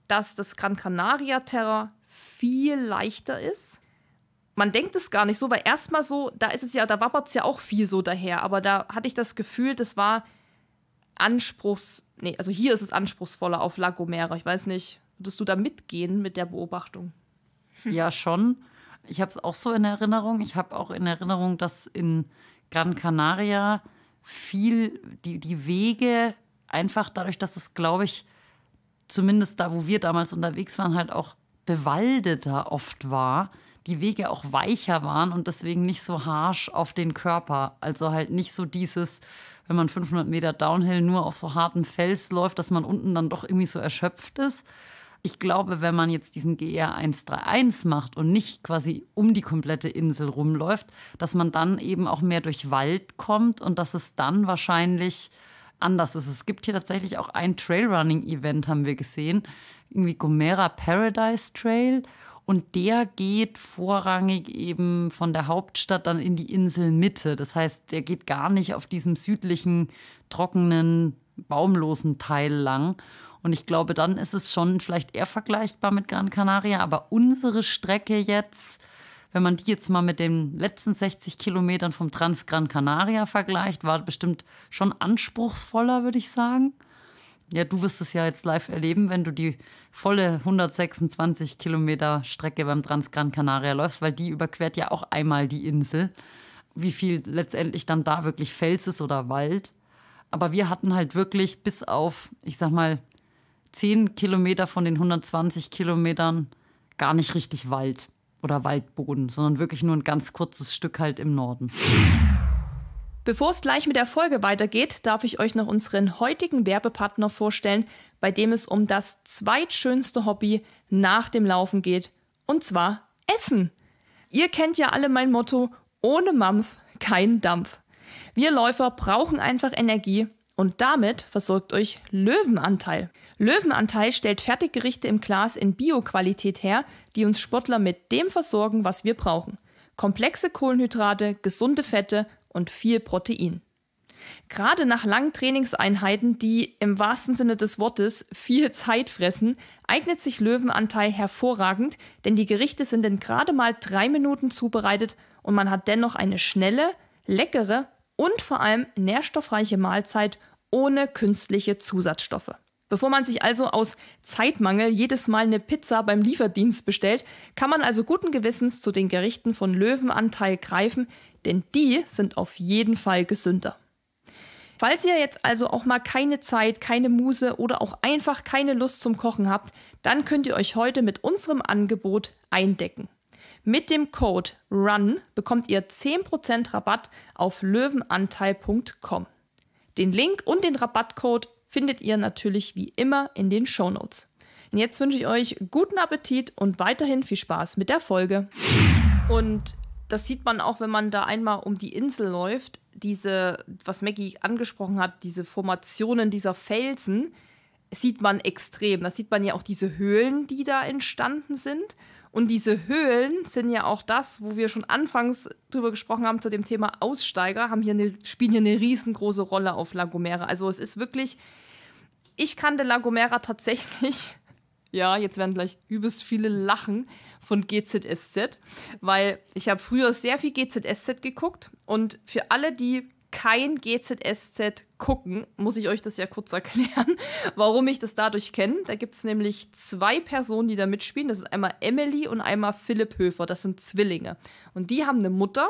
dass das Gran Canaria Terra viel leichter ist. Man denkt es gar nicht so, weil erstmal so, da ist es ja, da wappert es ja auch viel so daher, aber da hatte ich das Gefühl, das war anspruchs, nee, also hier ist es anspruchsvoller auf La Gomera. Ich weiß nicht, Würdest du da mitgehen mit der Beobachtung? Ja, schon. Ich habe es auch so in Erinnerung. Ich habe auch in Erinnerung, dass in Gran Canaria viel die, die Wege einfach dadurch, dass es, glaube ich, zumindest da, wo wir damals unterwegs waren, halt auch bewaldeter oft war, die Wege auch weicher waren und deswegen nicht so harsh auf den Körper. Also halt nicht so dieses, wenn man 500 Meter Downhill nur auf so harten Fels läuft, dass man unten dann doch irgendwie so erschöpft ist, ich glaube, wenn man jetzt diesen GR 131 macht und nicht quasi um die komplette Insel rumläuft, dass man dann eben auch mehr durch Wald kommt und dass es dann wahrscheinlich anders ist. Es gibt hier tatsächlich auch ein Trailrunning-Event, haben wir gesehen, irgendwie Gomera Paradise Trail. Und der geht vorrangig eben von der Hauptstadt dann in die Inselmitte. Das heißt, der geht gar nicht auf diesem südlichen, trockenen, baumlosen Teil lang. Und ich glaube, dann ist es schon vielleicht eher vergleichbar mit Gran Canaria. Aber unsere Strecke jetzt, wenn man die jetzt mal mit den letzten 60 Kilometern vom Trans Gran Canaria vergleicht, war bestimmt schon anspruchsvoller, würde ich sagen. Ja, du wirst es ja jetzt live erleben, wenn du die volle 126 Kilometer Strecke beim Trans Gran Canaria läufst, weil die überquert ja auch einmal die Insel. Wie viel letztendlich dann da wirklich Fels ist oder Wald. Aber wir hatten halt wirklich bis auf, ich sag mal, 10 Kilometer von den 120 Kilometern gar nicht richtig Wald oder Waldboden, sondern wirklich nur ein ganz kurzes Stück halt im Norden. Bevor es gleich mit der Folge weitergeht, darf ich euch noch unseren heutigen Werbepartner vorstellen, bei dem es um das zweitschönste Hobby nach dem Laufen geht, und zwar Essen. Ihr kennt ja alle mein Motto, ohne Mampf kein Dampf. Wir Läufer brauchen einfach Energie und damit versorgt euch Löwenanteil. Löwenanteil stellt Fertiggerichte im Glas in Bioqualität her, die uns Sportler mit dem versorgen, was wir brauchen. Komplexe Kohlenhydrate, gesunde Fette und viel Protein. Gerade nach langen Trainingseinheiten, die im wahrsten Sinne des Wortes viel Zeit fressen, eignet sich Löwenanteil hervorragend, denn die Gerichte sind in gerade mal drei Minuten zubereitet und man hat dennoch eine schnelle, leckere und vor allem nährstoffreiche Mahlzeit ohne künstliche Zusatzstoffe. Bevor man sich also aus Zeitmangel jedes Mal eine Pizza beim Lieferdienst bestellt, kann man also guten Gewissens zu den Gerichten von Löwenanteil greifen, denn die sind auf jeden Fall gesünder. Falls ihr jetzt also auch mal keine Zeit, keine Muse oder auch einfach keine Lust zum Kochen habt, dann könnt ihr euch heute mit unserem Angebot eindecken. Mit dem Code RUN bekommt ihr 10% Rabatt auf löwenanteil.com. Den Link und den Rabattcode findet ihr natürlich wie immer in den Shownotes. Und jetzt wünsche ich euch guten Appetit und weiterhin viel Spaß mit der Folge. Und das sieht man auch, wenn man da einmal um die Insel läuft. Diese, was Maggie angesprochen hat, diese Formationen dieser Felsen, sieht man extrem. Da sieht man ja auch diese Höhlen, die da entstanden sind. Und diese Höhlen sind ja auch das, wo wir schon anfangs drüber gesprochen haben zu dem Thema Aussteiger, haben hier eine, spielen hier eine riesengroße Rolle auf La Gomera. Also es ist wirklich, ich kannte La Gomera tatsächlich ja, jetzt werden gleich übelst viele lachen von GZSZ, weil ich habe früher sehr viel GZSZ geguckt und für alle, die kein GZSZ gucken, muss ich euch das ja kurz erklären, warum ich das dadurch kenne. Da gibt es nämlich zwei Personen, die da mitspielen. Das ist einmal Emily und einmal Philipp Höfer. Das sind Zwillinge. Und die haben eine Mutter,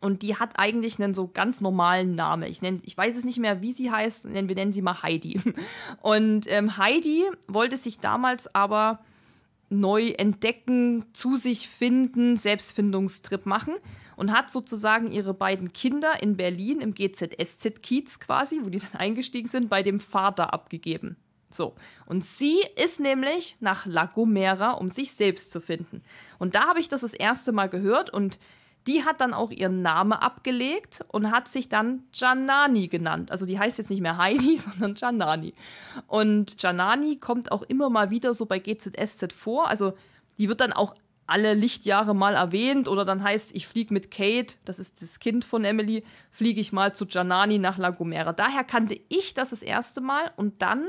und die hat eigentlich einen so ganz normalen Namen. Ich, nenn, ich weiß es nicht mehr, wie sie heißt. Wir nennen sie mal Heidi. Und ähm, Heidi wollte sich damals aber neu entdecken, zu sich finden, Selbstfindungstrip machen und hat sozusagen ihre beiden Kinder in Berlin im GZSZ-Kiez quasi, wo die dann eingestiegen sind, bei dem Vater abgegeben. So, und sie ist nämlich nach La Gomera, um sich selbst zu finden. Und da habe ich das das erste Mal gehört und die hat dann auch ihren Namen abgelegt und hat sich dann Janani genannt. Also die heißt jetzt nicht mehr Heidi, sondern Janani. Und Janani kommt auch immer mal wieder so bei GZSZ vor. Also die wird dann auch alle Lichtjahre mal erwähnt oder dann heißt, ich fliege mit Kate, das ist das Kind von Emily, fliege ich mal zu Janani nach La Gomera. Daher kannte ich das das erste Mal und dann,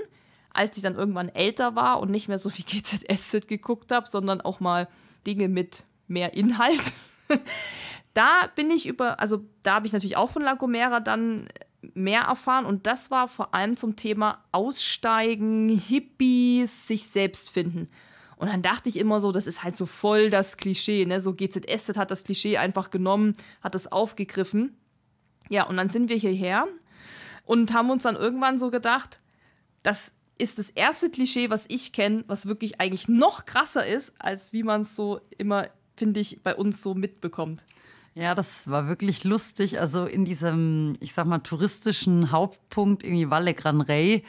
als ich dann irgendwann älter war und nicht mehr so wie GZSZ geguckt habe, sondern auch mal Dinge mit mehr Inhalt, da bin ich über, also da habe ich natürlich auch von La Gomera dann mehr erfahren und das war vor allem zum Thema Aussteigen, Hippies, sich selbst finden. Und dann dachte ich immer so, das ist halt so voll das Klischee, ne? So GZS hat das Klischee einfach genommen, hat es aufgegriffen. Ja, und dann sind wir hierher und haben uns dann irgendwann so gedacht, das ist das erste Klischee, was ich kenne, was wirklich eigentlich noch krasser ist, als wie man es so immer finde ich, bei uns so mitbekommt. Ja, das war wirklich lustig. Also in diesem, ich sag mal, touristischen Hauptpunkt, irgendwie Valle Gran Rey,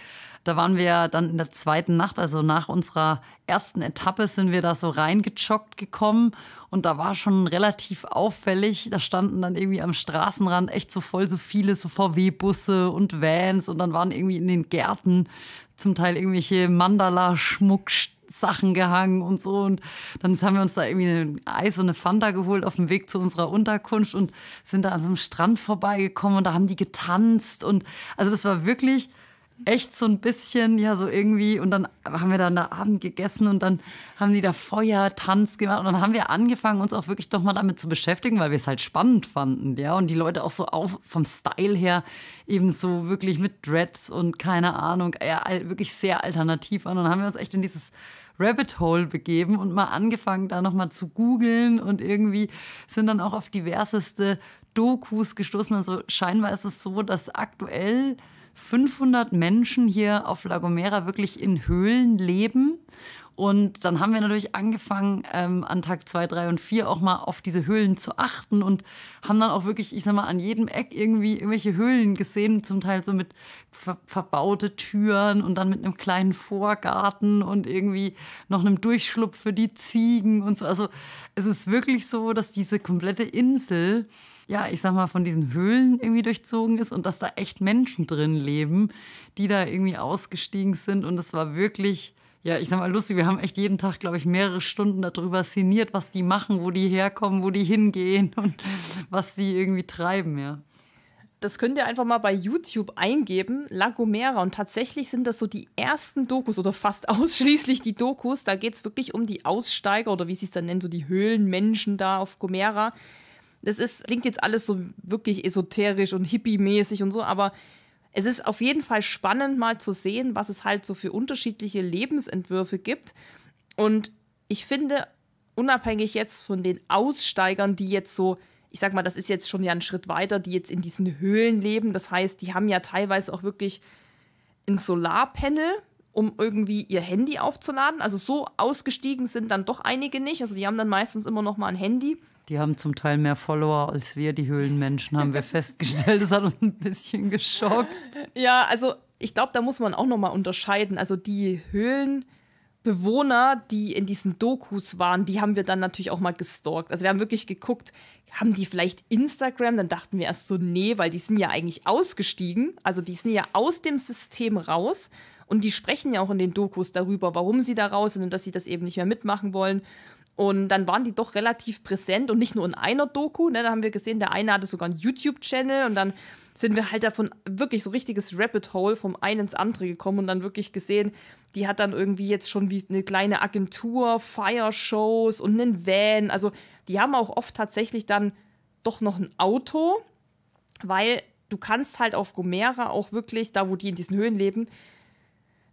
da waren wir dann in der zweiten Nacht, also nach unserer ersten Etappe sind wir da so reingejoggt gekommen und da war schon relativ auffällig, da standen dann irgendwie am Straßenrand echt so voll so viele so VW-Busse und Vans und dann waren irgendwie in den Gärten zum Teil irgendwelche Mandala-Schmuckstücke Sachen gehangen und so. Und dann haben wir uns da irgendwie ein Eis und eine Fanta geholt auf dem Weg zu unserer Unterkunft und sind da an so einem Strand vorbeigekommen und da haben die getanzt. Und also das war wirklich echt so ein bisschen, ja, so irgendwie. Und dann haben wir dann da Abend gegessen und dann haben die da Feuer, Tanz gemacht. Und dann haben wir angefangen, uns auch wirklich doch mal damit zu beschäftigen, weil wir es halt spannend fanden, ja. Und die Leute auch so auf, vom Style her eben so wirklich mit Dreads und keine Ahnung, ja, wirklich sehr alternativ an. Und dann haben wir uns echt in dieses Rabbit Hole begeben und mal angefangen, da nochmal zu googeln und irgendwie sind dann auch auf diverseste Dokus gestoßen. Also scheinbar ist es so, dass aktuell 500 Menschen hier auf La Gomera wirklich in Höhlen leben Und dann haben wir natürlich angefangen, ähm, an Tag 2, 3 und 4 auch mal auf diese Höhlen zu achten und haben dann auch wirklich, ich sag mal, an jedem Eck irgendwie irgendwelche Höhlen gesehen, zum Teil so mit ver verbaute Türen und dann mit einem kleinen Vorgarten und irgendwie noch einem Durchschlupf für die Ziegen und so. Also es ist wirklich so, dass diese komplette Insel ja, ich sag mal, von diesen Höhlen irgendwie durchzogen ist und dass da echt Menschen drin leben, die da irgendwie ausgestiegen sind. Und es war wirklich, ja, ich sag mal, lustig. Wir haben echt jeden Tag, glaube ich, mehrere Stunden darüber szeniert, was die machen, wo die herkommen, wo die hingehen und was die irgendwie treiben, ja. Das könnt ihr einfach mal bei YouTube eingeben, La Gomera. Und tatsächlich sind das so die ersten Dokus oder fast ausschließlich die Dokus. Da geht es wirklich um die Aussteiger oder wie sie es dann nennen, so die Höhlenmenschen da auf Gomera das ist, klingt jetzt alles so wirklich esoterisch und hippie-mäßig und so, aber es ist auf jeden Fall spannend, mal zu sehen, was es halt so für unterschiedliche Lebensentwürfe gibt. Und ich finde, unabhängig jetzt von den Aussteigern, die jetzt so, ich sag mal, das ist jetzt schon ja ein Schritt weiter, die jetzt in diesen Höhlen leben. Das heißt, die haben ja teilweise auch wirklich ein Solarpanel, um irgendwie ihr Handy aufzuladen. Also so ausgestiegen sind dann doch einige nicht. Also die haben dann meistens immer noch mal ein Handy. Die haben zum Teil mehr Follower als wir, die Höhlenmenschen, haben wir festgestellt. Das hat uns ein bisschen geschockt. Ja, also ich glaube, da muss man auch nochmal unterscheiden. Also die Höhlenbewohner, die in diesen Dokus waren, die haben wir dann natürlich auch mal gestalkt. Also wir haben wirklich geguckt, haben die vielleicht Instagram? Dann dachten wir erst so, nee, weil die sind ja eigentlich ausgestiegen. Also die sind ja aus dem System raus. Und die sprechen ja auch in den Dokus darüber, warum sie da raus sind und dass sie das eben nicht mehr mitmachen wollen. Und dann waren die doch relativ präsent und nicht nur in einer Doku. Ne? Da haben wir gesehen, der eine hatte sogar einen YouTube-Channel und dann sind wir halt davon wirklich so richtiges Rabbit Hole vom einen ins andere gekommen und dann wirklich gesehen, die hat dann irgendwie jetzt schon wie eine kleine Agentur, Fire-Shows und einen Van. Also die haben auch oft tatsächlich dann doch noch ein Auto, weil du kannst halt auf Gomera auch wirklich, da wo die in diesen Höhen leben,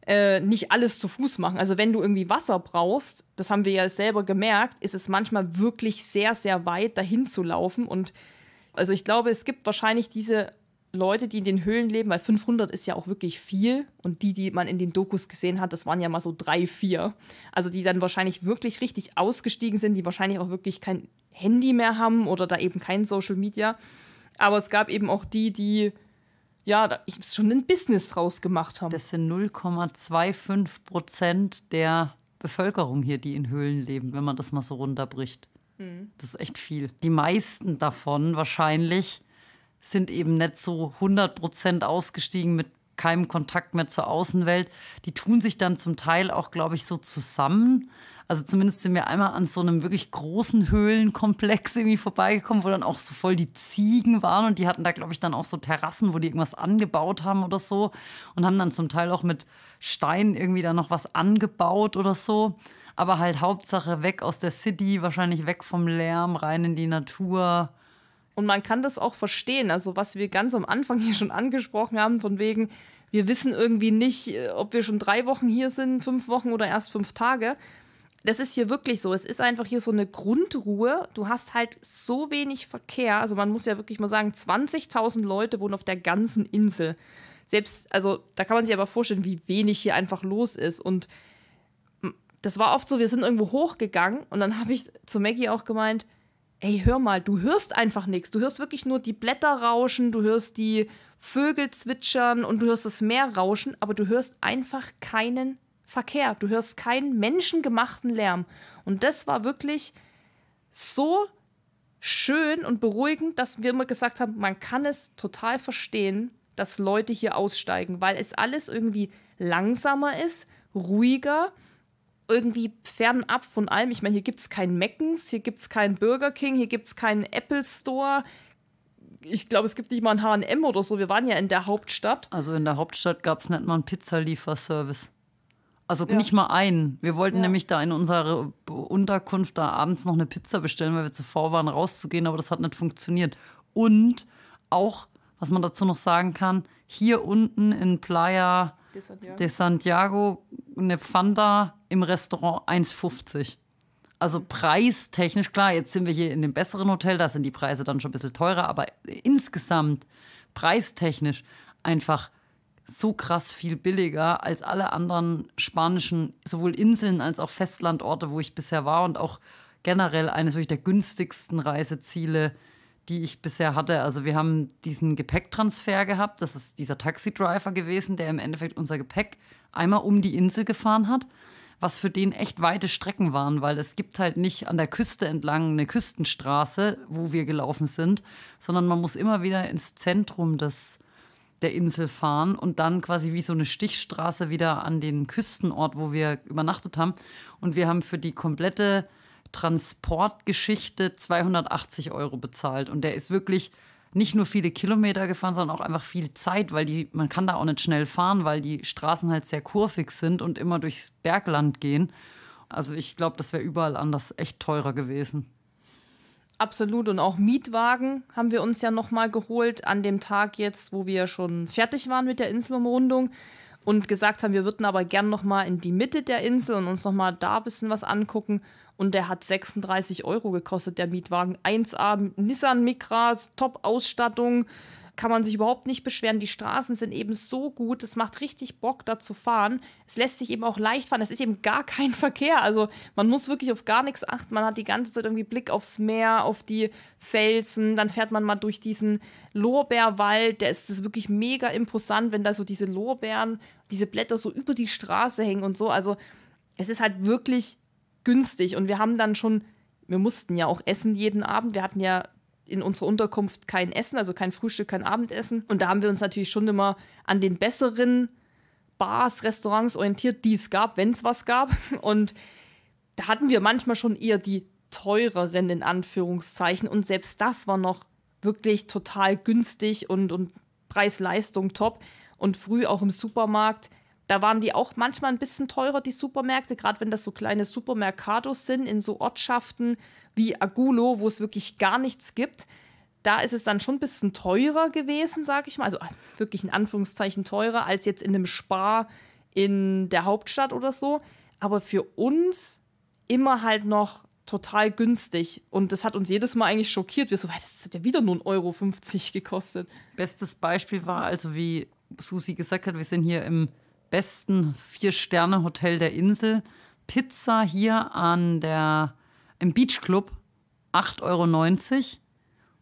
äh, nicht alles zu Fuß machen. Also wenn du irgendwie Wasser brauchst, das haben wir ja selber gemerkt, ist es manchmal wirklich sehr, sehr weit dahin zu laufen. Und also ich glaube, es gibt wahrscheinlich diese Leute, die in den Höhlen leben, weil 500 ist ja auch wirklich viel. Und die, die man in den Dokus gesehen hat, das waren ja mal so drei, vier. Also die dann wahrscheinlich wirklich richtig ausgestiegen sind, die wahrscheinlich auch wirklich kein Handy mehr haben oder da eben kein Social Media. Aber es gab eben auch die, die ja, da, ich schon ein Business draus gemacht haben. Das sind 0,25 Prozent der Bevölkerung hier, die in Höhlen leben, wenn man das mal so runterbricht. Mhm. Das ist echt viel. Die meisten davon wahrscheinlich sind eben nicht so 100 Prozent ausgestiegen mit keinem Kontakt mehr zur Außenwelt. Die tun sich dann zum Teil auch, glaube ich, so zusammen also zumindest sind wir einmal an so einem wirklich großen Höhlenkomplex irgendwie vorbeigekommen, wo dann auch so voll die Ziegen waren und die hatten da, glaube ich, dann auch so Terrassen, wo die irgendwas angebaut haben oder so und haben dann zum Teil auch mit Stein irgendwie da noch was angebaut oder so. Aber halt Hauptsache weg aus der City, wahrscheinlich weg vom Lärm, rein in die Natur. Und man kann das auch verstehen. Also, was wir ganz am Anfang hier schon angesprochen haben, von wegen, wir wissen irgendwie nicht, äh, ob wir schon drei Wochen hier sind, fünf Wochen oder erst fünf Tage das ist hier wirklich so. Es ist einfach hier so eine Grundruhe. Du hast halt so wenig Verkehr. Also man muss ja wirklich mal sagen, 20.000 Leute wohnen auf der ganzen Insel. Selbst, also da kann man sich aber vorstellen, wie wenig hier einfach los ist. Und das war oft so, wir sind irgendwo hochgegangen und dann habe ich zu Maggie auch gemeint, ey, hör mal, du hörst einfach nichts. Du hörst wirklich nur die Blätter rauschen, du hörst die Vögel zwitschern und du hörst das Meer rauschen, aber du hörst einfach keinen Verkehr. Du hörst keinen menschengemachten Lärm. Und das war wirklich so schön und beruhigend, dass wir immer gesagt haben, man kann es total verstehen, dass Leute hier aussteigen, weil es alles irgendwie langsamer ist, ruhiger, irgendwie fernab von allem. Ich meine, hier gibt es keinen Meckens, hier gibt es keinen Burger King, hier gibt es keinen Apple Store. Ich glaube, es gibt nicht mal einen HM oder so. Wir waren ja in der Hauptstadt. Also in der Hauptstadt gab es nicht mal einen Pizzalieferservice. Also ja. nicht mal einen. Wir wollten ja. nämlich da in unserer Unterkunft da abends noch eine Pizza bestellen, weil wir zuvor waren, rauszugehen, aber das hat nicht funktioniert. Und auch, was man dazu noch sagen kann, hier unten in Playa de Santiago, de Santiago eine Fanta im Restaurant 1,50. Also preistechnisch, klar, jetzt sind wir hier in dem besseren Hotel, da sind die Preise dann schon ein bisschen teurer, aber insgesamt preistechnisch einfach so krass viel billiger als alle anderen spanischen, sowohl Inseln als auch Festlandorte, wo ich bisher war und auch generell eines wirklich der günstigsten Reiseziele, die ich bisher hatte. Also wir haben diesen Gepäcktransfer gehabt. Das ist dieser Taxidriver gewesen, der im Endeffekt unser Gepäck einmal um die Insel gefahren hat, was für den echt weite Strecken waren, weil es gibt halt nicht an der Küste entlang eine Küstenstraße, wo wir gelaufen sind, sondern man muss immer wieder ins Zentrum des der Insel fahren und dann quasi wie so eine Stichstraße wieder an den Küstenort, wo wir übernachtet haben. Und wir haben für die komplette Transportgeschichte 280 Euro bezahlt. Und der ist wirklich nicht nur viele Kilometer gefahren, sondern auch einfach viel Zeit, weil die, man kann da auch nicht schnell fahren, weil die Straßen halt sehr kurvig sind und immer durchs Bergland gehen. Also ich glaube, das wäre überall anders echt teurer gewesen. Absolut. Und auch Mietwagen haben wir uns ja nochmal geholt an dem Tag jetzt, wo wir schon fertig waren mit der Inselumrundung und gesagt haben, wir würden aber gern nochmal in die Mitte der Insel und uns nochmal da ein bisschen was angucken. Und der hat 36 Euro gekostet, der Mietwagen. 1A Nissan Micra, Top-Ausstattung, kann man sich überhaupt nicht beschweren. Die Straßen sind eben so gut, es macht richtig Bock, da zu fahren. Es lässt sich eben auch leicht fahren. Es ist eben gar kein Verkehr. Also man muss wirklich auf gar nichts achten. Man hat die ganze Zeit irgendwie Blick aufs Meer, auf die Felsen. Dann fährt man mal durch diesen Lorbeerwald. Der ist, ist wirklich mega imposant, wenn da so diese Lorbeeren, diese Blätter so über die Straße hängen und so. Also es ist halt wirklich günstig. Und wir haben dann schon, wir mussten ja auch essen jeden Abend. Wir hatten ja in unserer Unterkunft kein Essen, also kein Frühstück, kein Abendessen. Und da haben wir uns natürlich schon immer an den besseren Bars, Restaurants orientiert, die es gab, wenn es was gab. Und da hatten wir manchmal schon eher die teureren in Anführungszeichen. Und selbst das war noch wirklich total günstig und, und Preis-Leistung top. Und früh auch im Supermarkt, da waren die auch manchmal ein bisschen teurer, die Supermärkte, gerade wenn das so kleine Supermercados sind in so Ortschaften, wie Agulo, wo es wirklich gar nichts gibt. Da ist es dann schon ein bisschen teurer gewesen, sage ich mal. Also wirklich in Anführungszeichen teurer als jetzt in einem Spar in der Hauptstadt oder so. Aber für uns immer halt noch total günstig. Und das hat uns jedes Mal eigentlich schockiert. Wir so, das hat ja wieder nur 1,50 Euro gekostet. Bestes Beispiel war also, wie Susi gesagt hat, wir sind hier im besten Vier-Sterne-Hotel der Insel. Pizza hier an der im Beach Club 8,90 Euro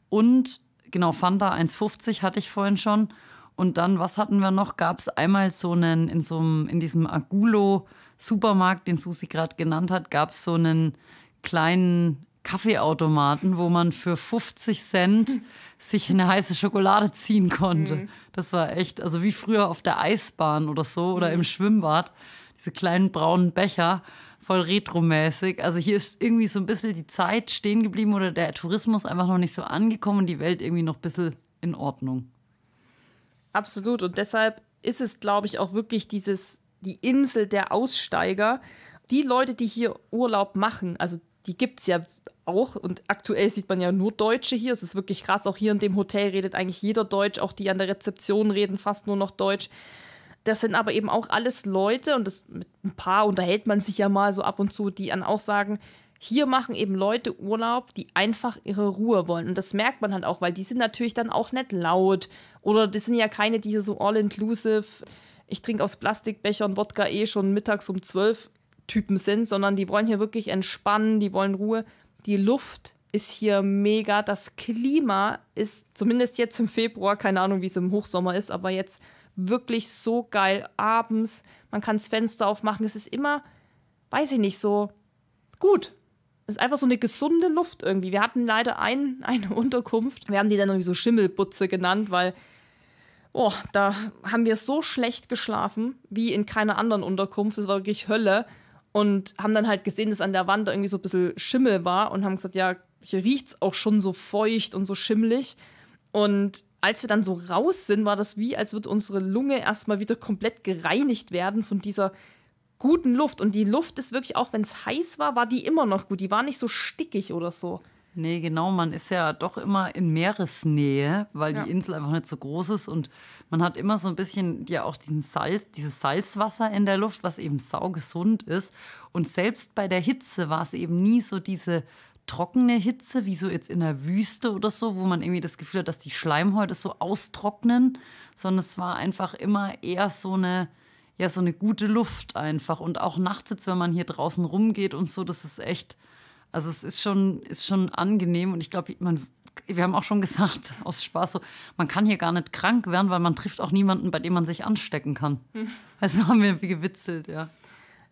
und genau Fanta 1,50 hatte ich vorhin schon. Und dann, was hatten wir noch? Gab es einmal so einen, in so einem, in diesem Agulo-Supermarkt, den Susi gerade genannt hat, gab es so einen kleinen Kaffeeautomaten, wo man für 50 Cent sich eine heiße Schokolade ziehen konnte. Mhm. Das war echt, also wie früher auf der Eisbahn oder so oder mhm. im Schwimmbad. Diese kleinen braunen Becher voll retromäßig. Also hier ist irgendwie so ein bisschen die Zeit stehen geblieben oder der Tourismus einfach noch nicht so angekommen und die Welt irgendwie noch ein bisschen in Ordnung. Absolut. Und deshalb ist es, glaube ich, auch wirklich dieses, die Insel der Aussteiger. Die Leute, die hier Urlaub machen, also die gibt es ja auch. Und aktuell sieht man ja nur Deutsche hier. Es ist wirklich krass. Auch hier in dem Hotel redet eigentlich jeder Deutsch. Auch die an der Rezeption reden fast nur noch Deutsch. Das sind aber eben auch alles Leute, und das, mit ein paar unterhält man sich ja mal so ab und zu, die dann auch sagen, hier machen eben Leute Urlaub, die einfach ihre Ruhe wollen. Und das merkt man halt auch, weil die sind natürlich dann auch nicht laut. Oder das sind ja keine, die so all-inclusive, ich trinke aus Plastikbechern Wodka eh schon mittags um zwölf Typen sind, sondern die wollen hier wirklich entspannen, die wollen Ruhe. Die Luft ist hier mega. Das Klima ist zumindest jetzt im Februar, keine Ahnung, wie es im Hochsommer ist, aber jetzt wirklich so geil. Abends, man kann das Fenster aufmachen. Es ist immer, weiß ich nicht, so gut. Es ist einfach so eine gesunde Luft irgendwie. Wir hatten leider ein, eine Unterkunft. Wir haben die dann irgendwie so Schimmelbutze genannt, weil, oh, da haben wir so schlecht geschlafen, wie in keiner anderen Unterkunft. Das war wirklich Hölle. Und haben dann halt gesehen, dass an der Wand irgendwie so ein bisschen Schimmel war und haben gesagt, ja, hier riecht es auch schon so feucht und so schimmelig. Und als wir dann so raus sind, war das wie, als würde unsere Lunge erstmal wieder komplett gereinigt werden von dieser guten Luft. Und die Luft ist wirklich, auch wenn es heiß war, war die immer noch gut. Die war nicht so stickig oder so. Nee, genau. Man ist ja doch immer in Meeresnähe, weil ja. die Insel einfach nicht so groß ist. Und man hat immer so ein bisschen ja auch diesen Salz, dieses Salzwasser in der Luft, was eben saugesund ist. Und selbst bei der Hitze war es eben nie so diese trockene Hitze, wie so jetzt in der Wüste oder so, wo man irgendwie das Gefühl hat, dass die Schleimhäute so austrocknen, sondern es war einfach immer eher so eine, ja, so eine gute Luft einfach. Und auch nachts jetzt, wenn man hier draußen rumgeht und so, das ist echt, also es ist schon, ist schon angenehm und ich glaube, man wir haben auch schon gesagt, aus Spaß so, man kann hier gar nicht krank werden, weil man trifft auch niemanden, bei dem man sich anstecken kann. Hm. Also haben wir gewitzelt, ja.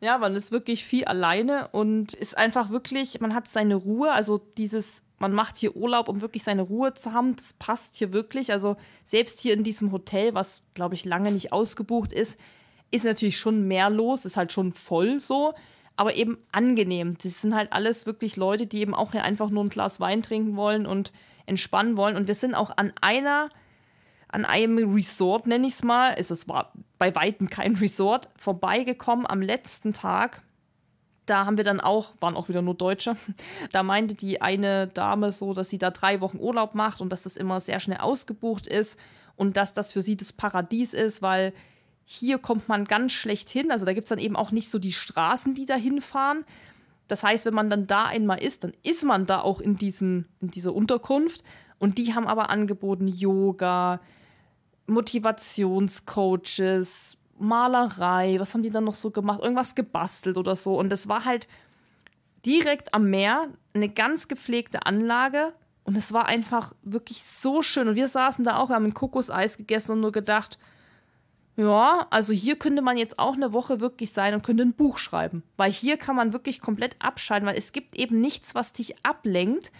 Ja, man ist wirklich viel alleine und ist einfach wirklich, man hat seine Ruhe. Also dieses, man macht hier Urlaub, um wirklich seine Ruhe zu haben, das passt hier wirklich. Also selbst hier in diesem Hotel, was glaube ich lange nicht ausgebucht ist, ist natürlich schon mehr los, ist halt schon voll so, aber eben angenehm. Das sind halt alles wirklich Leute, die eben auch hier einfach nur ein Glas Wein trinken wollen und entspannen wollen. Und wir sind auch an einer an einem Resort, nenne ich es mal, es war bei Weitem kein Resort, vorbeigekommen am letzten Tag. Da haben wir dann auch, waren auch wieder nur Deutsche, da meinte die eine Dame so, dass sie da drei Wochen Urlaub macht und dass das immer sehr schnell ausgebucht ist und dass das für sie das Paradies ist, weil hier kommt man ganz schlecht hin. Also da gibt es dann eben auch nicht so die Straßen, die da hinfahren. Das heißt, wenn man dann da einmal ist, dann ist man da auch in, diesem, in dieser Unterkunft. Und die haben aber angeboten Yoga, Motivationscoaches, Malerei, was haben die dann noch so gemacht? Irgendwas gebastelt oder so. Und es war halt direkt am Meer, eine ganz gepflegte Anlage. Und es war einfach wirklich so schön. Und wir saßen da auch, wir haben ein Kokoseis gegessen und nur gedacht, ja, also hier könnte man jetzt auch eine Woche wirklich sein und könnte ein Buch schreiben. Weil hier kann man wirklich komplett abschalten, weil es gibt eben nichts, was dich ablenkt.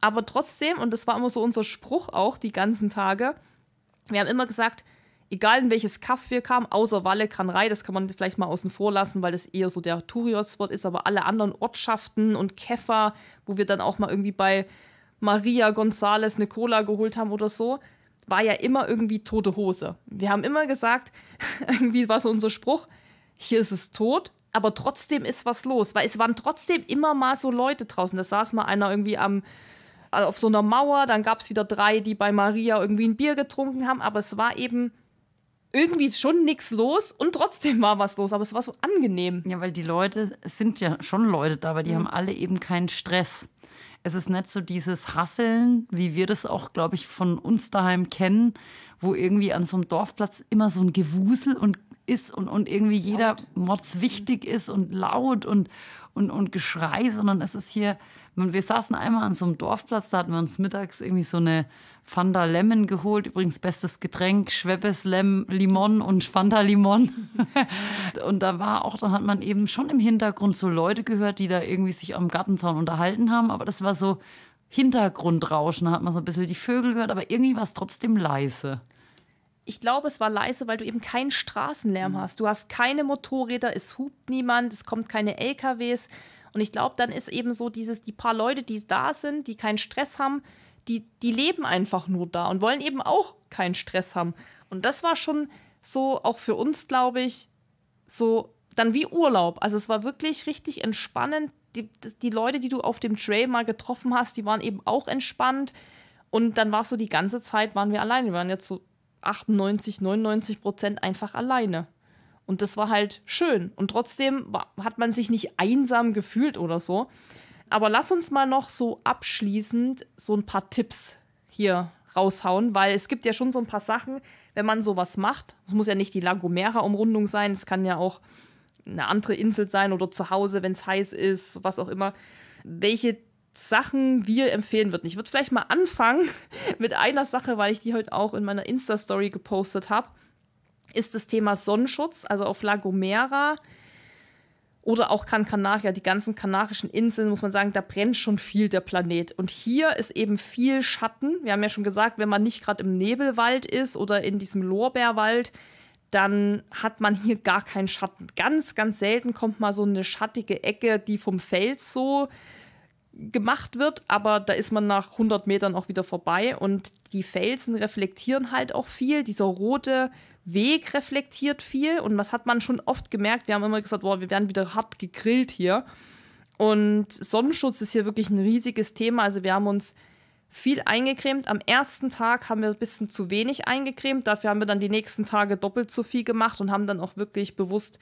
Aber trotzdem, und das war immer so unser Spruch auch die ganzen Tage, wir haben immer gesagt, egal in welches Kaff wir kamen, außer Walle, Kranrei, das kann man vielleicht mal außen vor lassen, weil das eher so der Touri-Hotspot ist, aber alle anderen Ortschaften und Käfer, wo wir dann auch mal irgendwie bei Maria González eine Cola geholt haben oder so, war ja immer irgendwie tote Hose. Wir haben immer gesagt, irgendwie war so unser Spruch, hier ist es tot, aber trotzdem ist was los, weil es waren trotzdem immer mal so Leute draußen. Da saß mal einer irgendwie am also auf so einer Mauer, dann gab es wieder drei, die bei Maria irgendwie ein Bier getrunken haben, aber es war eben irgendwie schon nichts los und trotzdem war was los, aber es war so angenehm. Ja, weil die Leute, es sind ja schon Leute da, aber die mhm. haben alle eben keinen Stress. Es ist nicht so dieses Hasseln, wie wir das auch, glaube ich, von uns daheim kennen, wo irgendwie an so einem Dorfplatz immer so ein Gewusel und ist und, und irgendwie jeder Mods wichtig ist und laut und, und, und Geschrei, sondern es ist hier wir saßen einmal an so einem Dorfplatz, da hatten wir uns mittags irgendwie so eine Fanta Lemon geholt. Übrigens bestes Getränk, Schweppes Lem Limon und Fanta Limon. und da war auch, dann hat man eben schon im Hintergrund so Leute gehört, die da irgendwie sich am Gartenzaun unterhalten haben. Aber das war so Hintergrundrauschen. Da hat man so ein bisschen die Vögel gehört, aber irgendwie war es trotzdem leise. Ich glaube, es war leise, weil du eben keinen Straßenlärm mhm. hast. Du hast keine Motorräder, es hupt niemand, es kommt keine LKWs. Und ich glaube, dann ist eben so dieses, die paar Leute, die da sind, die keinen Stress haben, die, die leben einfach nur da und wollen eben auch keinen Stress haben. Und das war schon so, auch für uns, glaube ich, so dann wie Urlaub. Also es war wirklich richtig entspannend. Die, die Leute, die du auf dem Trail mal getroffen hast, die waren eben auch entspannt. Und dann war so die ganze Zeit, waren wir alleine. Wir waren jetzt so 98, 99 Prozent einfach alleine. Und das war halt schön. Und trotzdem war, hat man sich nicht einsam gefühlt oder so. Aber lass uns mal noch so abschließend so ein paar Tipps hier raushauen, weil es gibt ja schon so ein paar Sachen, wenn man sowas macht. Es muss ja nicht die Lagomera-Umrundung sein, es kann ja auch eine andere Insel sein oder zu Hause, wenn es heiß ist, was auch immer. Welche Sachen wir empfehlen würden. Ich würde vielleicht mal anfangen mit einer Sache, weil ich die heute auch in meiner Insta-Story gepostet habe ist das Thema Sonnenschutz, also auf La Gomera oder auch Gran Canaria, die ganzen kanarischen Inseln, muss man sagen, da brennt schon viel der Planet. Und hier ist eben viel Schatten. Wir haben ja schon gesagt, wenn man nicht gerade im Nebelwald ist oder in diesem Lorbeerwald, dann hat man hier gar keinen Schatten. Ganz, ganz selten kommt mal so eine schattige Ecke, die vom Fels so gemacht wird, aber da ist man nach 100 Metern auch wieder vorbei und die Felsen reflektieren halt auch viel. Dieser rote Weg reflektiert viel und was hat man schon oft gemerkt. Wir haben immer gesagt, boah, wir werden wieder hart gegrillt hier. Und Sonnenschutz ist hier wirklich ein riesiges Thema. Also wir haben uns viel eingecremt. Am ersten Tag haben wir ein bisschen zu wenig eingecremt. Dafür haben wir dann die nächsten Tage doppelt so viel gemacht und haben dann auch wirklich bewusst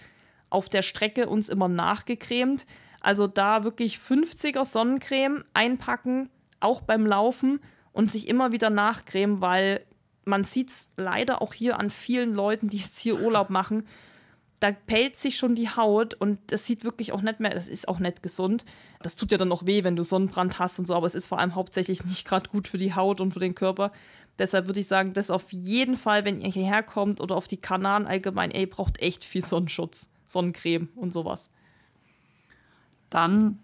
auf der Strecke uns immer nachgecremt. Also da wirklich 50er Sonnencreme einpacken, auch beim Laufen und sich immer wieder nachcremen, weil man sieht es leider auch hier an vielen Leuten, die jetzt hier Urlaub machen. Da pellt sich schon die Haut und das sieht wirklich auch nicht mehr, das ist auch nicht gesund. Das tut ja dann auch weh, wenn du Sonnenbrand hast und so, aber es ist vor allem hauptsächlich nicht gerade gut für die Haut und für den Körper. Deshalb würde ich sagen, das auf jeden Fall, wenn ihr hierher kommt oder auf die Kanaren allgemein, ey, braucht echt viel Sonnenschutz, Sonnencreme und sowas. Dann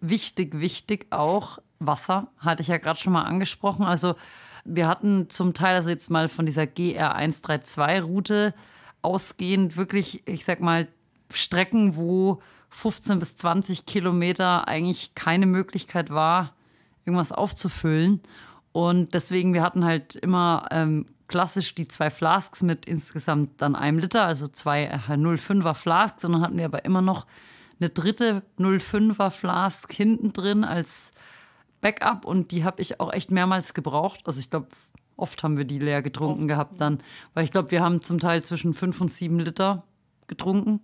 wichtig, wichtig auch Wasser, hatte ich ja gerade schon mal angesprochen. Also wir hatten zum Teil, also jetzt mal von dieser GR132-Route ausgehend, wirklich, ich sag mal, Strecken, wo 15 bis 20 Kilometer eigentlich keine Möglichkeit war, irgendwas aufzufüllen. Und deswegen, wir hatten halt immer ähm, klassisch die zwei Flasks mit insgesamt dann einem Liter, also zwei äh, 0,5er Flasks. Und dann hatten wir aber immer noch eine dritte 0,5er Flask hinten drin als Backup. Und die habe ich auch echt mehrmals gebraucht. Also ich glaube, oft haben wir die leer getrunken oft. gehabt dann. Weil ich glaube, wir haben zum Teil zwischen fünf und sieben Liter getrunken,